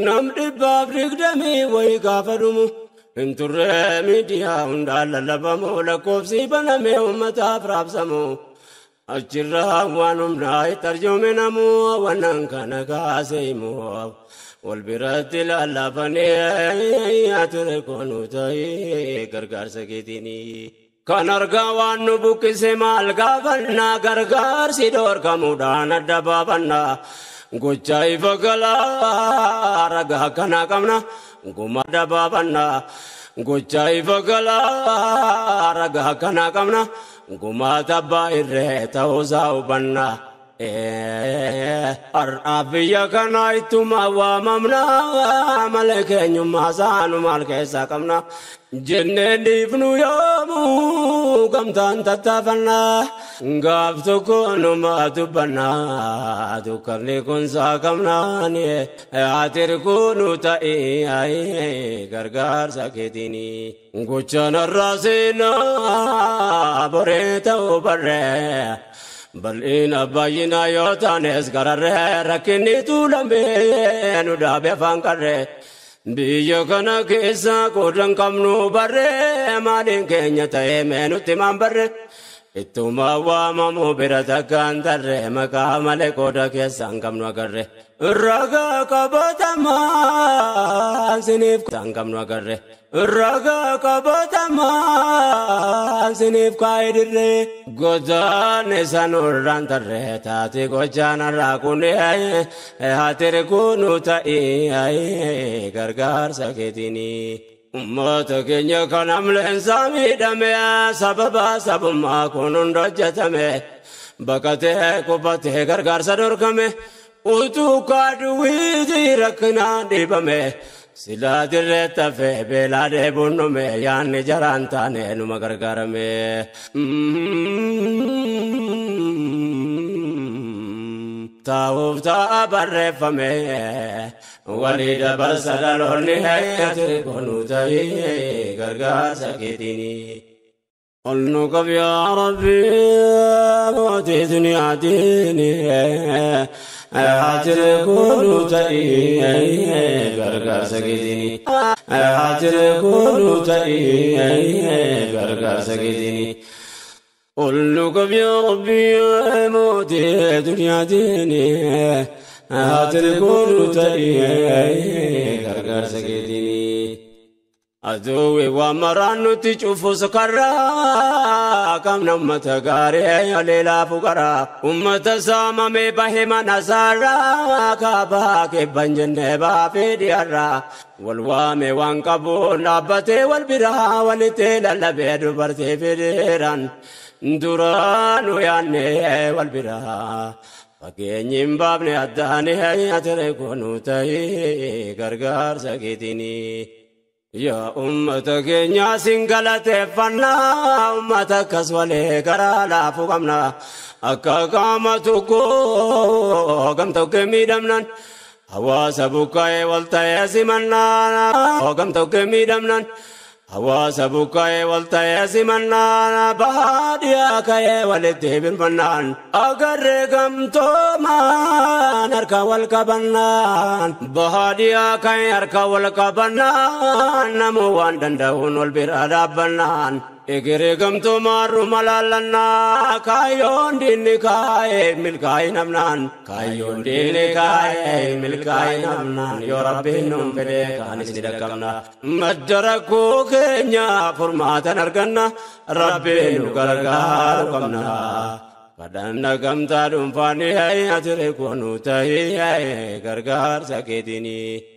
nam dhibbaaf digdamii wayii gaafa dhumu Hin turre miidiyaa hundaan lallabamu lakkoofsi banamee ummataaf raabsamu achirraa waan humnaa itti arjoome namu wannan kana kaase himu wal biratti lallaafanii ture koonu ta'ee gargaarsa keetiini. Kan argaa waan nu buqqise maal gaafannaa gargaarsi dhorkamuudhaan adda baafannaa. Gochaa ifa galaa ragaa kana qabna Gumada babanna gochaayi fagalaa ragaa kana kamna, gumada baay'irree ta'uu isaa hubanna. Har'aaf biyya kana ittuma waamamna malee keenyummaa saanu maal keessaa qabna jennee dhiifnu yoomuu gamtaan tattaafanna gaaf tokko numa dubbanna dukkanni kun saa qabnaan ati kunu ta'ee gargaarsa keetiini gochaan har'aa seenaa boree ta'uu barree. Bal'ina baay'ina yoo taanes gararree rakkinni tuulamee nu dhaabe afaan qarree biyya kana keessa qoodan qabnu barree maaliin keenya ta'ee mee nutti maan barree ittuma waamamu bira takkaan tarre maqaa malee qooda keessaan qabnu agarre ragaa qabatamaa siniif kan qabnu agarre ragaa qabatamaa siniif kaa'ee dirre gotaan isaan irraan tarre taate gochaan irraa kunde hatiri kunu ta'ii gargaarsa keetinii. Uummata keenya kan amleensaa miidhame sababa sabummaa kun hunda hojjetame baqatee qubbatee gargaarsa dorgame utuu kaadhuwiitii rakkinaan dhiibame silaa dirree tafee beelaa deebuun dhume yaanni jaraan taane numa gargaarame. Taa'uuf ta'a barreeffame وليد برسل النهاية الكنوتي قرقار قل النقب يا ربي موتي دنيا ديني حاتر كنوتي قرقار سكتني حاتر كنوتي قرقار سكتني قل لكم يا ربي موتي دنيا ديني. Haati kutuu ta'ee gargaarsa keetiin. Aduuwe waan maraan nuti cuufuus karaa kam nammata gaaree yalee laafu karaa ummata saamamee bahee mana saaraa kaabaa keebban jennee baafee dhiyaarraa wal waame waan qabu dhaabbatee wal biraa walitti lallabee dubartii fideeraan duraanuu yaannee wal biraa. fakkeenyiin baabne addaan hayyaatire kunuutayi gargaarsa keetini. Yaa uummata keenya siin galateeffannaa uummata akkas walee karaa laafu qabna akka qaama tokkoo hoogam miidhamnan hawaasa bukkaa'ee wal ta'ee simannaa hoogam miidhamnan. Hawaasa buqqa'ee wal ta'ee simannaa baadiyyaa ka'ee walitti birmannaan agarree gamtoomaan harka wal qabannaan baadiyyaa ka'ee harka wal qabannaan namuu waan danda'uun wal bira dhaabbannaan Egeree gamtoomaarru malaallannaa kaayyoon diinni kaa'ee milkaa'ii namnaan kaayyoon diinni kaa'ee milkaa'ii namnaan yoo rabbiin nuun fedhee kaanis ni dhaqqabna madda rakkoo keenya furmaatan arganna rabbiin nu gargaaru qabna. Kadhanna gamtaa dhuunfaan atire kunu ta'ee gargaarsa keetinii.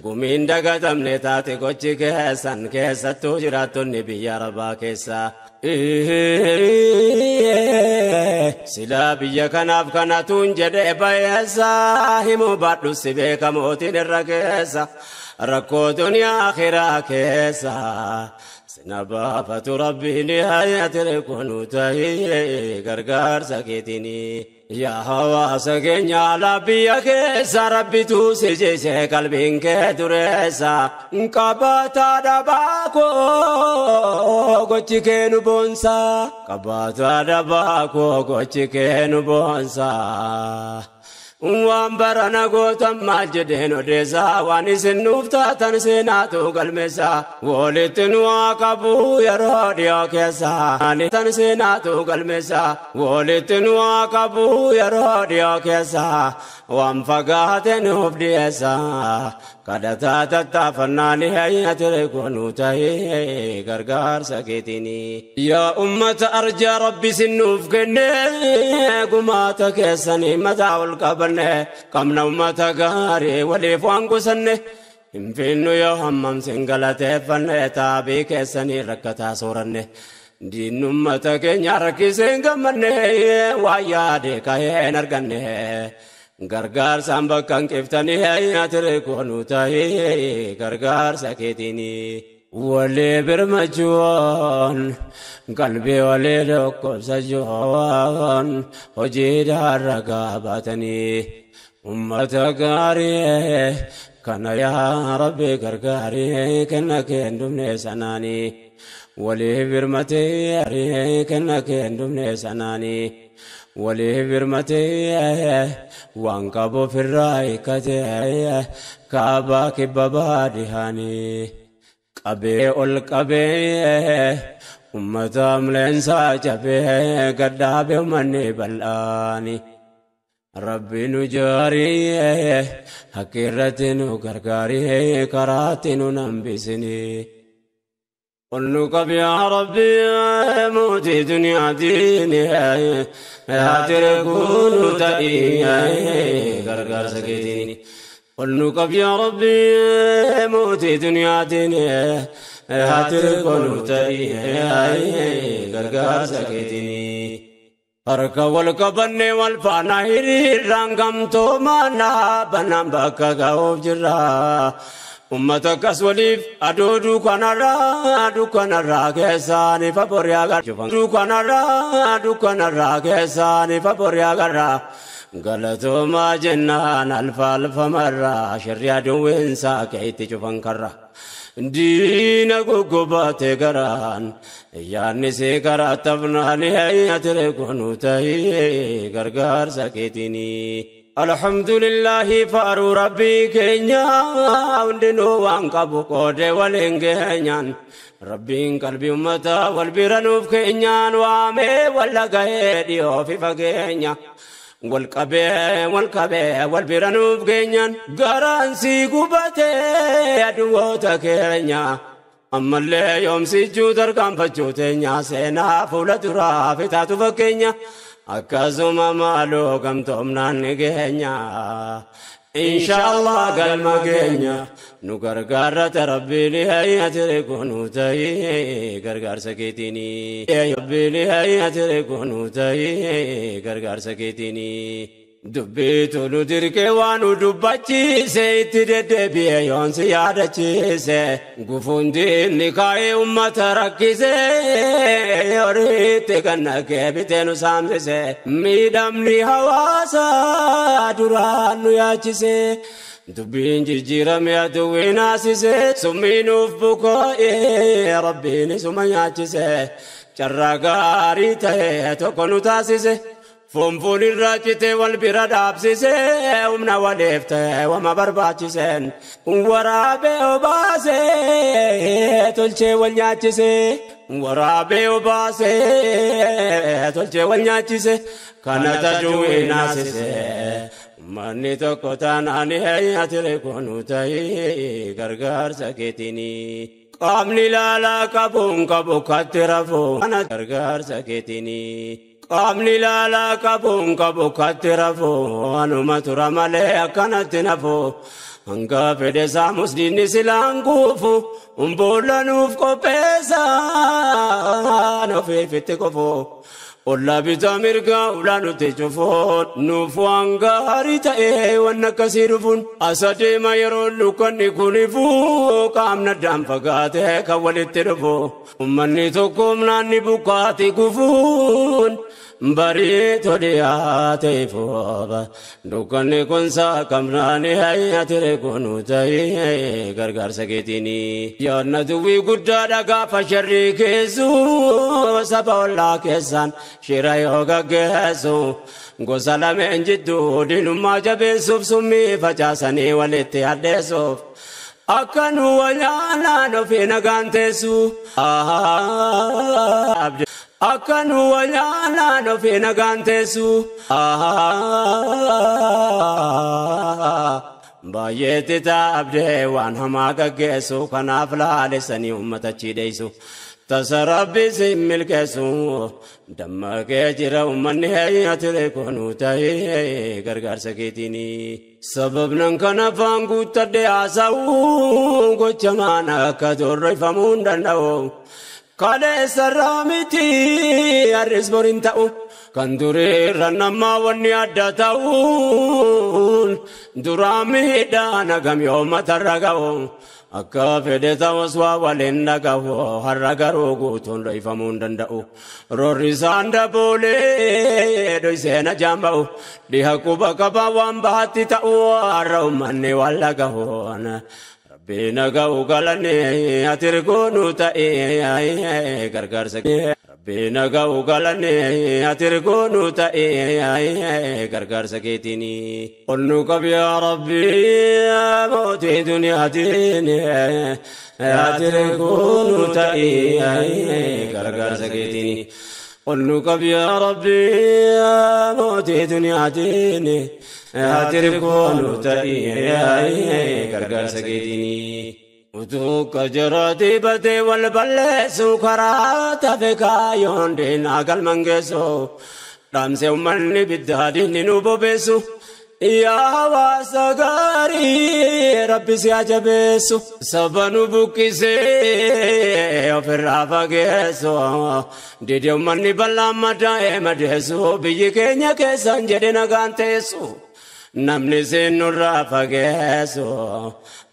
gumiin dagatamne taate gochi keessan keessattuu jiraattonni biyya arabaa keessa. Silaa biyya kanaaf kanatuun jedhee bayeessa himuu baadhu si beeka mootiin irra keessa rakkoo duniyaa akhiraa keessa. Sina baafatu rabbiin hayyatire kunu ta'ee gargaarsa keetinii. Yaa hawaasa keenya alaa biyya keessa rabbitu si jisee qalbiin kee dureessa. Qabaataa dhabaakoo gochi kee nu boonsa. Qabaataa dhabaakoo gochi kee nu boonsa. Waan barana gootan maal jedheen odeessaa waan isin nuuf taatan seenaatu galmeessa walitti nu haa qabu yeroo dhiyoo keessa tan seenaatu galmeessa walitti nu haa qabu yeroo dhiyoo keessa waan fagaate nuuf dhiyeessa kadhataa tattaafannaan hayyatire kunu ta'ee gargaarsa keetinii yaa ummata arjaa rabbi sin nuuf kenne gumaata keessanii mataa ol qabanne qabna ummata gaarii waliif waan gusanne hin fiinnu yoo hammam sin galateeffanne taabii keessanii rakkataa sooranne diinummata keenya rakkiseen gammanne waan yaade kaheen arganne gargaarsaan bakka hin qiftanii hayyatire kunu ta'ee gargaarsa keetinii. Walii birmachuun qalbii walii tokkobsachuun hojii daarra gaabatanii ummata gaarii kana yaa rabbi gargaarii kenna kee hin dhumne sanaanii waliif birmatee kenna kee hin dhumne sanaanii waliif birmatee waan qabu ofirraa hiikkatee kaabaa kibba baadihaanii qabee ol qabee ummata amleensaa cabee gaddaabe manni bal'aani. Rabbi nu jaarii hakki irratti nu gargaarii karaatti nu nambisinii. قلنك يا ربي موتي دنيا ديني يا تركون تأيي غرغر سكتيني yaa Rabbi mootii duniyaatiin haatire kunu ta'ii gargaarsa keetiin. Harka wal qabanne wal faana hiriirraan gamtoomaana banaan bakka ga'uuf jirra. Ummata akkas waliif aduu dukkanarraa dukkanarraa keessaan ifa borii agarra. Dukkanarraa dukkanarraa keessaan ifa borii agarra. Galatoomaa jennaan alfa alfamarraa shirri aduwweensaa keetti cufan karra. diina goggobaate garaan yaanni see karaa tafnaan atire kunu ta'ee gargaarsa keetini. Alhamdulillahi faaruu rabbii keenya hundinuu waan qabu qoode waliin geenyaan. Rabbiin qalbii ummataa wal bira nuuf keenyaan waamee walla gahee dhiyoo fi fageenya. Wal qabee wal qabee wal bira nuuf keenyaan garaan sii gubatee aduwoota keenya ammallee yoomsichuu tarkaanfachuu teenya seenaa fuula duraa fitaatu fakkeenya akkasuma maaloo gamtoomnaan ni geenya. إن شاء الله قال ما قينا نقرقارة ربي لهي أتركون تهي قرقار سكيتني يا ربي لهي أتركون تهي قرقار سكيتني Dubbiitu nu dirqee waan nu dubbachiise itti deddeebi'e yoonsi yaadachiise. Gufuun diinni kaa'ee uummata rakkise horiitti kannakee bitee nu saamsise. Miidhamni hawaasa duraan nu yaachise. Dubbiin jijjiirame aduwwiin haasise. Summiinuuf bukoo'ee rabbiin isuma nyaachise. Carraa gaarii ta'e tokko nu taasise. Funfuun irraa citee wal bira dhaabsisee humna waliif ta'e wama barbaachiseen waraabee obaasee tolchee wal nyaachisee waraabee obaasee tolchee wal nyaachise kana tajuun naasisee manni tokko taanaan atire kunu ta'ee gargaarsa keetiini. Qaamni laalaa qabuun qabu katti rafuu kana gargaarsa keetiini. Qaamni laalaa qabuun qabu katti rafuu anuma tura malee akkanatti nafuu hanga fedhe saamus diinni silaan kuufu boolla nuuf qopheessan ofiifitti kofuu. Olla bitaa mirgaa ulaa nuti cufuun nuuf waan gaarii ta'ee waan akkasii dhufuun asa deema yeroo lukkanni kunifuu qaamna addaan fagaatee kan walitti dhufu ummanni tokko humnaanni bukkaati gufuun. Bareeto dhiyaatee fooba dukkanni kun saakamnaani hayyatire kunu ta'ee gargaarsa keetiini. Yoonna duwwii guddaadha gaafa sharrii keessu saba ollaa keessaan shira yoo gaggeessu. Gosa lameen jidduu diinummaa jabeessuuf summii facaasanii walitti addeessuuf. Akka nu walyaalaan ofii nagaan teessu. Akka nu walyaalaan ofii nagaan teessu. Baay'eetti taabdee waan hamaa gaggeessu kanaaf laalessanii uummata chiidheessu. Tasa rabbi si milkeessu dammaqee jira uummanni hayyatire kunu ta'ee gargaarsa keetiini. Sababnan kana afaan guuttadde haasa'uu gocha maana akka torreeffamuu hin danda'u. Kaleessarraa miti har'is boriin ta'u. Kan dureerra namaa wanni adda ta'uun duraa miidhaan hagam yoo matarra ga'u. akka fedhe ta'us waa waliin dhagahu har'a garuu guutuun dhoyfamuu hin danda'u. Roorri isaan daboolee dhoyseena jaamba'u dhiha quba qabaa waan bahatti ta'u. Har'a ummanni waan نگو گلنے اتر گونو تئے گرگر سکے ربی نگو گلنے اتر گونو تئے گرگر سکے تینی قلنو کب یا ربی موتی دنیا تینی اتر گونو تئے گرگر سکے تینی قلنو کب یا hatiri koonu ta'ee gargaarsa keetiin. Utuu kajarooti batee wal balleessu karaa tafe kaayoon deena galman geessoo. Dhaamsee uummanni bittaa diinni nu bobeessu. Yaa waasa gaarii rabbisi haa jabeessu. Saba nu buqqisee ofirraa fageessu. Didi uummanni bal'aa maddaa eemadeessu. Biyyi keenya keessan jedhe nagaan teessu. Namni siin nurraa fageessu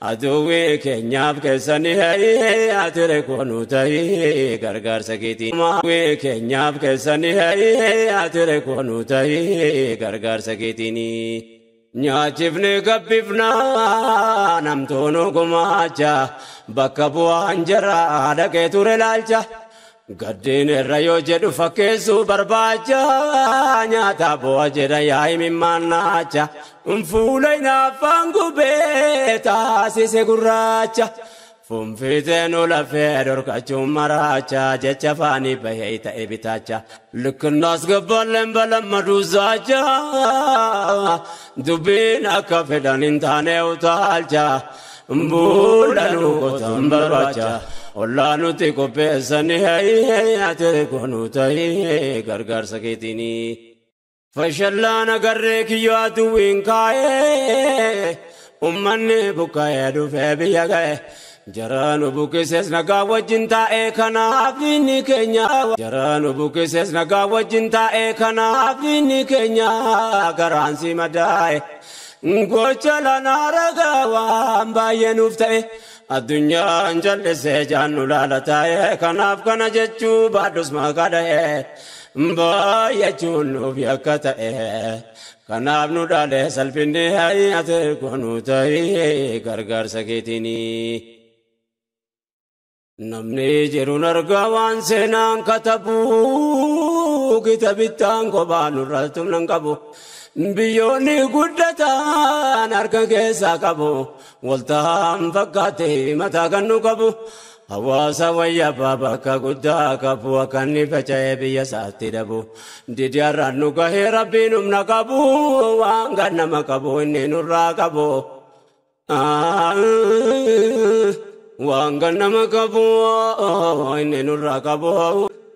aduwwii keenyaaf keessanii atire koonu ta'ii gargaarsa keetii aduwwii keenyaaf keessanii atire koonu ta'ii gargaarsa keetiin nyaachifne gabbifna namtoonu gumaacha bakka bu'aan jara dhaqee ture laalcha. Gaddeen irra yoo jedhu fakkeessu barbaacha nyaata bu'a jedha yaa himimmaan naacha fuula hinaaffaan gubee taasise gurraacha funfiitee nu lafee dhorkachuun maraacha jecha faanii bahee ta'e bitaacha likkinnaas gabbaalleen balammadu zaacha dubbiin akka fedhan hin taane utaalcha mbuula nu qotan barbaacha. Ollaa nuti qopheessanii ati koonu ta'ee gargaarsa keetiin. Fashallaan agarree kiyyoo aduwwiin kaa'ee ummanni buqqa'ee dhufee biyya ga'e. Jaraanu buqqisees nagaa wajjin taa'ee kanaaf inni keenya. Jaraanu buqqisees nagaa wajjin taa'ee kanaaf inni keenya garaan si madaa'e. Gocha lanaa ragaa waan baay'ee nuuf ta'e. Addunyaan jallisee jaannu laala taa'e kanaaf kana jechuu baadhus maqaa dha'e baay'achuun nuuf yakka ta'e. Kanaaf nu dhaale salphinni ati konu ta'e. Gargaarsa keetiin. Namni jiruun argaa waan seenaan katabu. Kitabittaan kophaa nurratti nan qabu. Biyyoonni guddatan harka keessaa qabu waltaan fakkaate mataa kan nu qabu hawaasa wayyaabaa bakka guddaa qabu akka inni faca'ee biyya isaatti dhabu didiyaarraan nu gahee rabbiin humna qabu waan gannama qabu inni nurraa qabu waan gannama qabu inni nurraa qabu.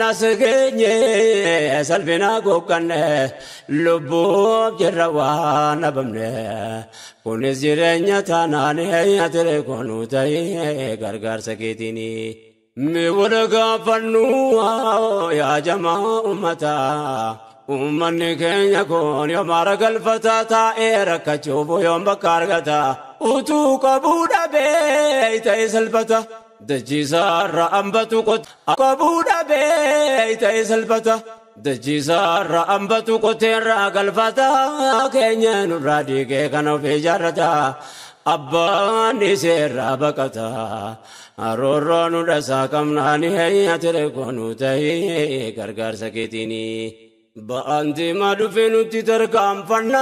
as geenye salphina goqqanne lubbuuf jirra waan dhabamne kunis jireenya taanaan atire koonu ta'ee gargaarsa keetiin. Mi wada gaafannu yaa jamaa ummataa. Uummanni keenya kun yoo maara galfataa taa'ee rakkachuuf yoom bakka argata. Utuu qabuu dhabee ta'e salphata. Dachiisaarra hambatu qote. Qabuu dhabee ta'e salphata. Dachiisaarra hambatu qoteerraa galfata. Keenya nurraa diigee kan of ijaarrata. Abbaan iseerraa baqata. Aroorroo nu dhasaa qabnaani atire koonu ta'ee gargaarsa keetiini. በአንቲ ማዱፌ ኑቲ ተርካንፈና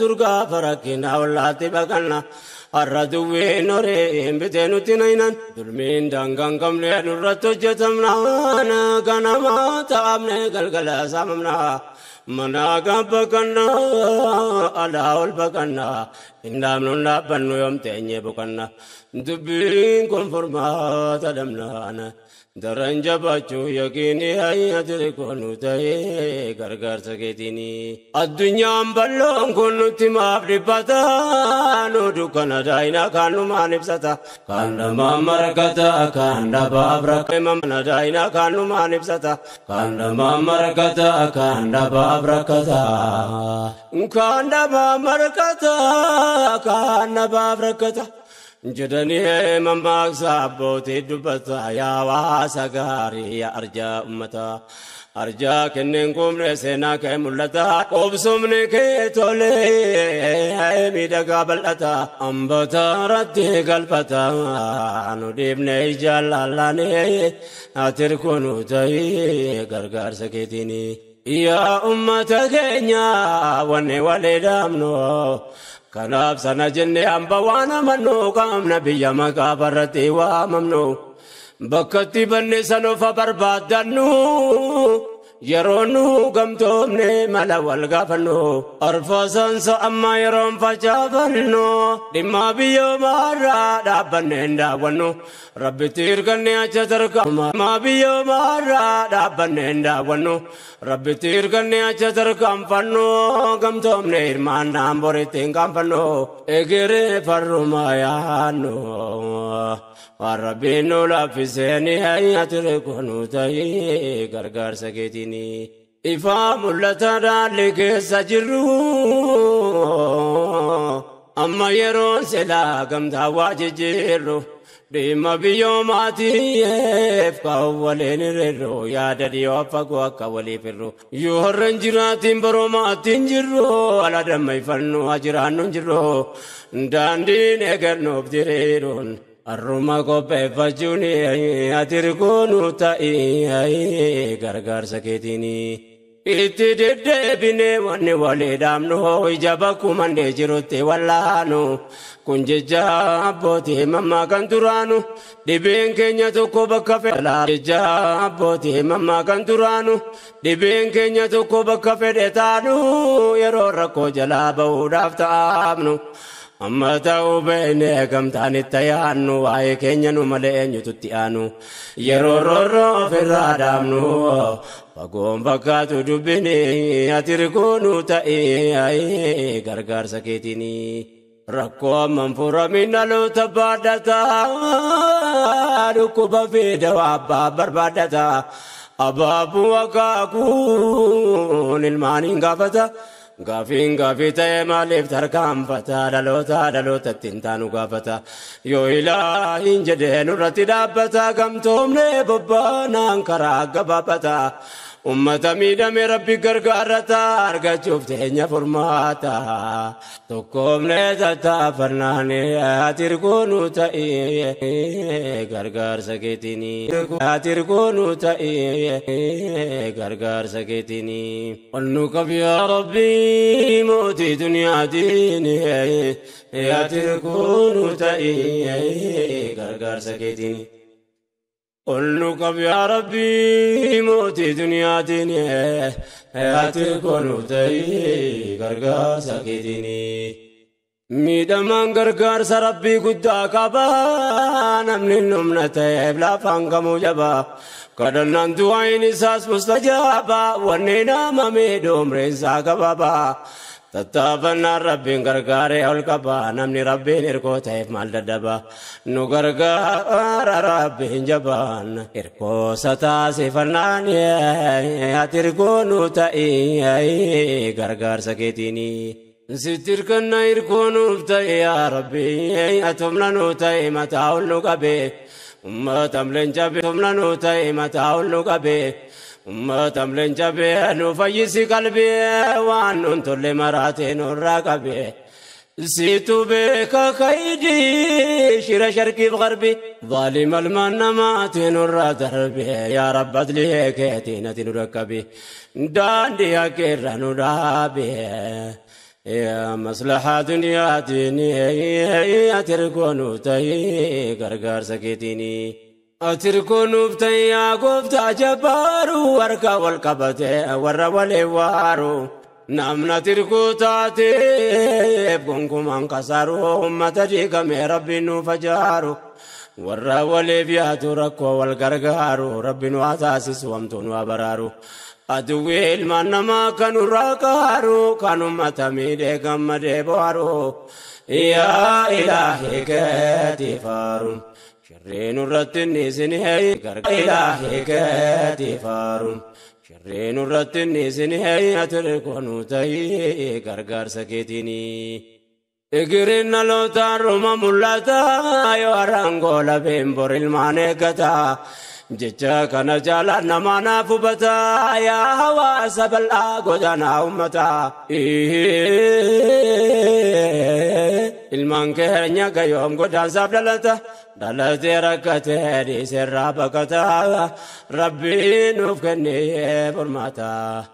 ዱርጋ ፈራኪና ወላቲ በቀና አራዱዌ ኖሬ ቢቴ ኑቲ ነይነን ዱልሚን ዳንጋን ከምሌ ኑረት ሆጀተምና ከነማ ተአምኔ ገልገለ ሳምምና መናጋ በቀና አላውል በቀና እንዳምኑ እንዳበኑ ዮም ቴኜ በቀና ዱቢን ኮንፎርማ ተደምናነ ደረንጀባችሁ የቂኒ አያትር ኮኑተዬ ገርጋርሰ ኬቲኒ አዱኛን በሎን ኩኑቲ ማፍ ዲባታ ኑ ዱከነ ዳይና ካኑማን ይብሰታ ካንደማን መረከተ ካንደባብረከመነ ዳይና ካኑማን ይብሰታ ካንደማን መረከተ ካንደባብረከታ ካንደማን መረከተ ካንደባብረከታ jedhanii mammaaksa abbootii dubbata yaa hawaasa gaarii yaa arjaa ummata arjaa kenneen kumne seenaa ka'e mul'ata qoobsumni kee tolee miidhagaa bal'ata hambata irratti galfata nu dhiibne jaalallanee atirkoo nu ta'ee gargaarsa keetiini. Yaa ummata keenya wanne walee dhaabnoo. Kanaaf sana jenne hamba waan amannu qaamna biyya maqaa barratti waamamnu. Bakkatti banne sanofa barbaaddannu Yeroonu gamtoomne mala wal gaafanno orfoosoonso amma yeroon facaafanno dhimma biyyoomaarraa dhaabbanneen daawwannu rabbitti irganne acha tarkaama dhimma biyyoomaarraa dhaabbanneen daawwannu rabbitti irganne acha tarkaanfanno gamtoomne hirmaannaan borittiin qaanfanno egeree farrumaa yaanno. Waan rabbiin nu laaffiseeni hayyatire kunu ta'ee gargaarsa keetiini. Ifaa mul'ata dhaalli keessa jirru amma yeroon silaa gamtaa waa jijjiirru. dhimma biyyoomaatiif kan waliin irreerru yaada dhiyoo fagoo akka waliif irru yoo harreen jiraatiin boroomaattiin jirru ala dammayfannu jiraannu jirru daandiin eegannuuf diriiruun harruma qopheeffachuun ati rikoonu ta'ii gargaarsa keetiini. itti deddeebine wanni walii dhaabnu ija bakkumandee jirutti wallaanu kun jecha abbootii mammaa kan turaanu dhibeen keenya tokko bakka fedha jecha abbootii mammaa kan turaanu dhibeen keenya tokko bakka fedhe taanu yeroo rakkoo jalaa ba'uudhaaf ta'aabnu. Amma ta'uu beekne gamtaan itti yaannu waa'ee keenya nu malee eenyututti aanu yeroo roorroo ofirraa dhaabnu fagoon fakkaatu dubbini ati rikoonu ta'ee gargaarsa keetiini. Rakkoo amman furamin dhaloota baadhata dhukkuba fi dawaa abbaa barbaadata abaabuu akaakuun ilmaaniin gaafata. Gaafiin gaafii ta'e maaliif tarkaanfata? Dhaloota dhalootatti hin taanu gaafata. Yoo ilaahin jedhee nurratti dhaabbata gamtoomne bobbaanaan karaa gabaabata ummata miidhame rabbi gargaarata argachuuf teenya furmaata tokkoomnee tattaaffannaanee atirgoonu ta'ee gargaarsa keetinii atirgoonu ta'ee gargaarsa keetinii onnukaf yaa rabbii mootii duniyaatiin atirgoonu ta'ee gargaarsa keetinii. Qabi yaa rabbii mootii duniyaatiin ati rikoonu ta'ee gargaarsa keetiini. Miidhamaan gargaarsa rabbii guddaa qaba namni humna ta'eef lafaan kamuu jaba. Kadhannaan du'aayin isaas mustajaaba wanni nama miidhumreensaa qababa. Tattaafannaan rabbiin gargaaree ol qaba namni rabbiin hirkoo ta'eef maal dadhaba nu gargaara rabbiin jabaan hirkoosa taasifannaan ati hirkoo nu ta'ee gargaarsa keetiini. Sitti hirkanna hirkoo nuuf ta'e yaa rabbi ati humna nu ta'e mataa ol nu qabe ummatam leencabe humna nu ta'e mataa ol nu qabe. أمة من جبه نفيس قلبي وأن أنت اللي نور قبي سيتو بك خيدي شر شرقي بغربي ظالم المنمات نور دربي يا رب أدليك يتينتي نركبي داندي أكير نرابي يا مصلحة دنيا ديني يا تركونو تهي غرغر سكتيني Ati rikoonuuf ta'e yaa gooftaa jabbaaru harka wal qabate warra walee waaru. Namna tirkuu taateef gonkumaan kasaaru uummata diigame rabbiin nuuf ajaaru. Warra waliif yaadu rakkoo wal gargaaru rabbiin waa taasisu wamtuun waa baraaru. Aduwwi ilmaan namaa kanurraa qaaru kan uummata miidhee gammadee bohaaru. Yaa ilaahee keetii faaru. Shirrii nurratti niisin gargaara ilaahii keetii faaru. Shirreen irratti niisin heeyyatire koonu ta'ee gargaarsa keetiini. Igiriin dhalootaan ruma mul'ata yoo arangoo labeen bor ilmaan eeggata. Jecha kana jaalaan namaa naaf hubata yaa hawaasa bal'aa godaanaa uummata. Ilmaan keenya gayoom godaansaaf dhalata. dhalatee rakkatee dhiiseerraa baqataa rabbiin nuuf kennee furmaataa.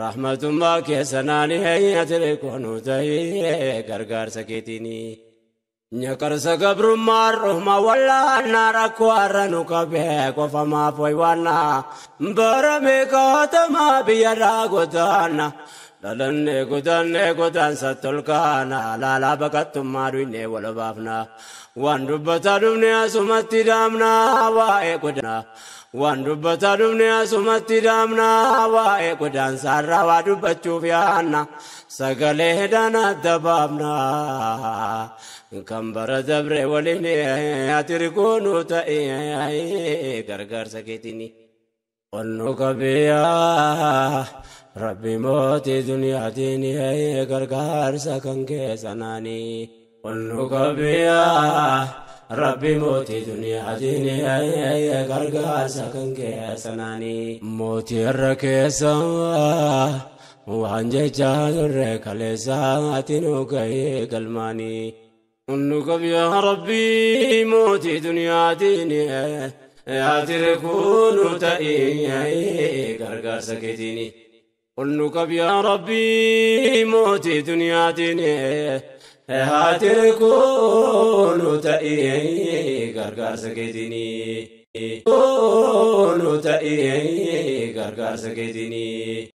Rahmatummaa keessanaani ati koonuu ta'ee gargaarsa keetiini. Nyaqarsa gabrummaan dhuma wallaanaa rakkoo har'a nu qabee qofa maaf waywaanna. Baramee kaatamaa biyya daagotaanna. Dhalannee kutanne kutansa tolkaana laalaa baqattummaa duwinee walabaafna. Waan dubbataa dhufne asumatti daamna waa'ee godaana. Waan dubbataa dhufne asumatti daamna waa'ee godaansaarraa waa dubbachuuf yaanna. Sagalee daana dabaafna. Kan bara dabre waliin ati rikoonu ta'ee gargaarsa keetiini. Onnu qabeeyaa. Rabbi mootii duniyaatiin gargaarsa kan keessanaanii. Onnu qabeeyaa. Rabbi mootii duniyaatiin gargaarsa kan keessanaanii. Mootii irra keessa waan jechaa turre kaleessaa ati nu gahee galmaanii. Onnu qabeeyaa Rabbi mootii duniyaatiin ati rikuunu ta'ee gargaarsa keetiini. قلنا قب يا ربي موتي haatiri kunu ta'ee gargaarsa keetinii. Kunu ta'ee gargaarsa keetinii.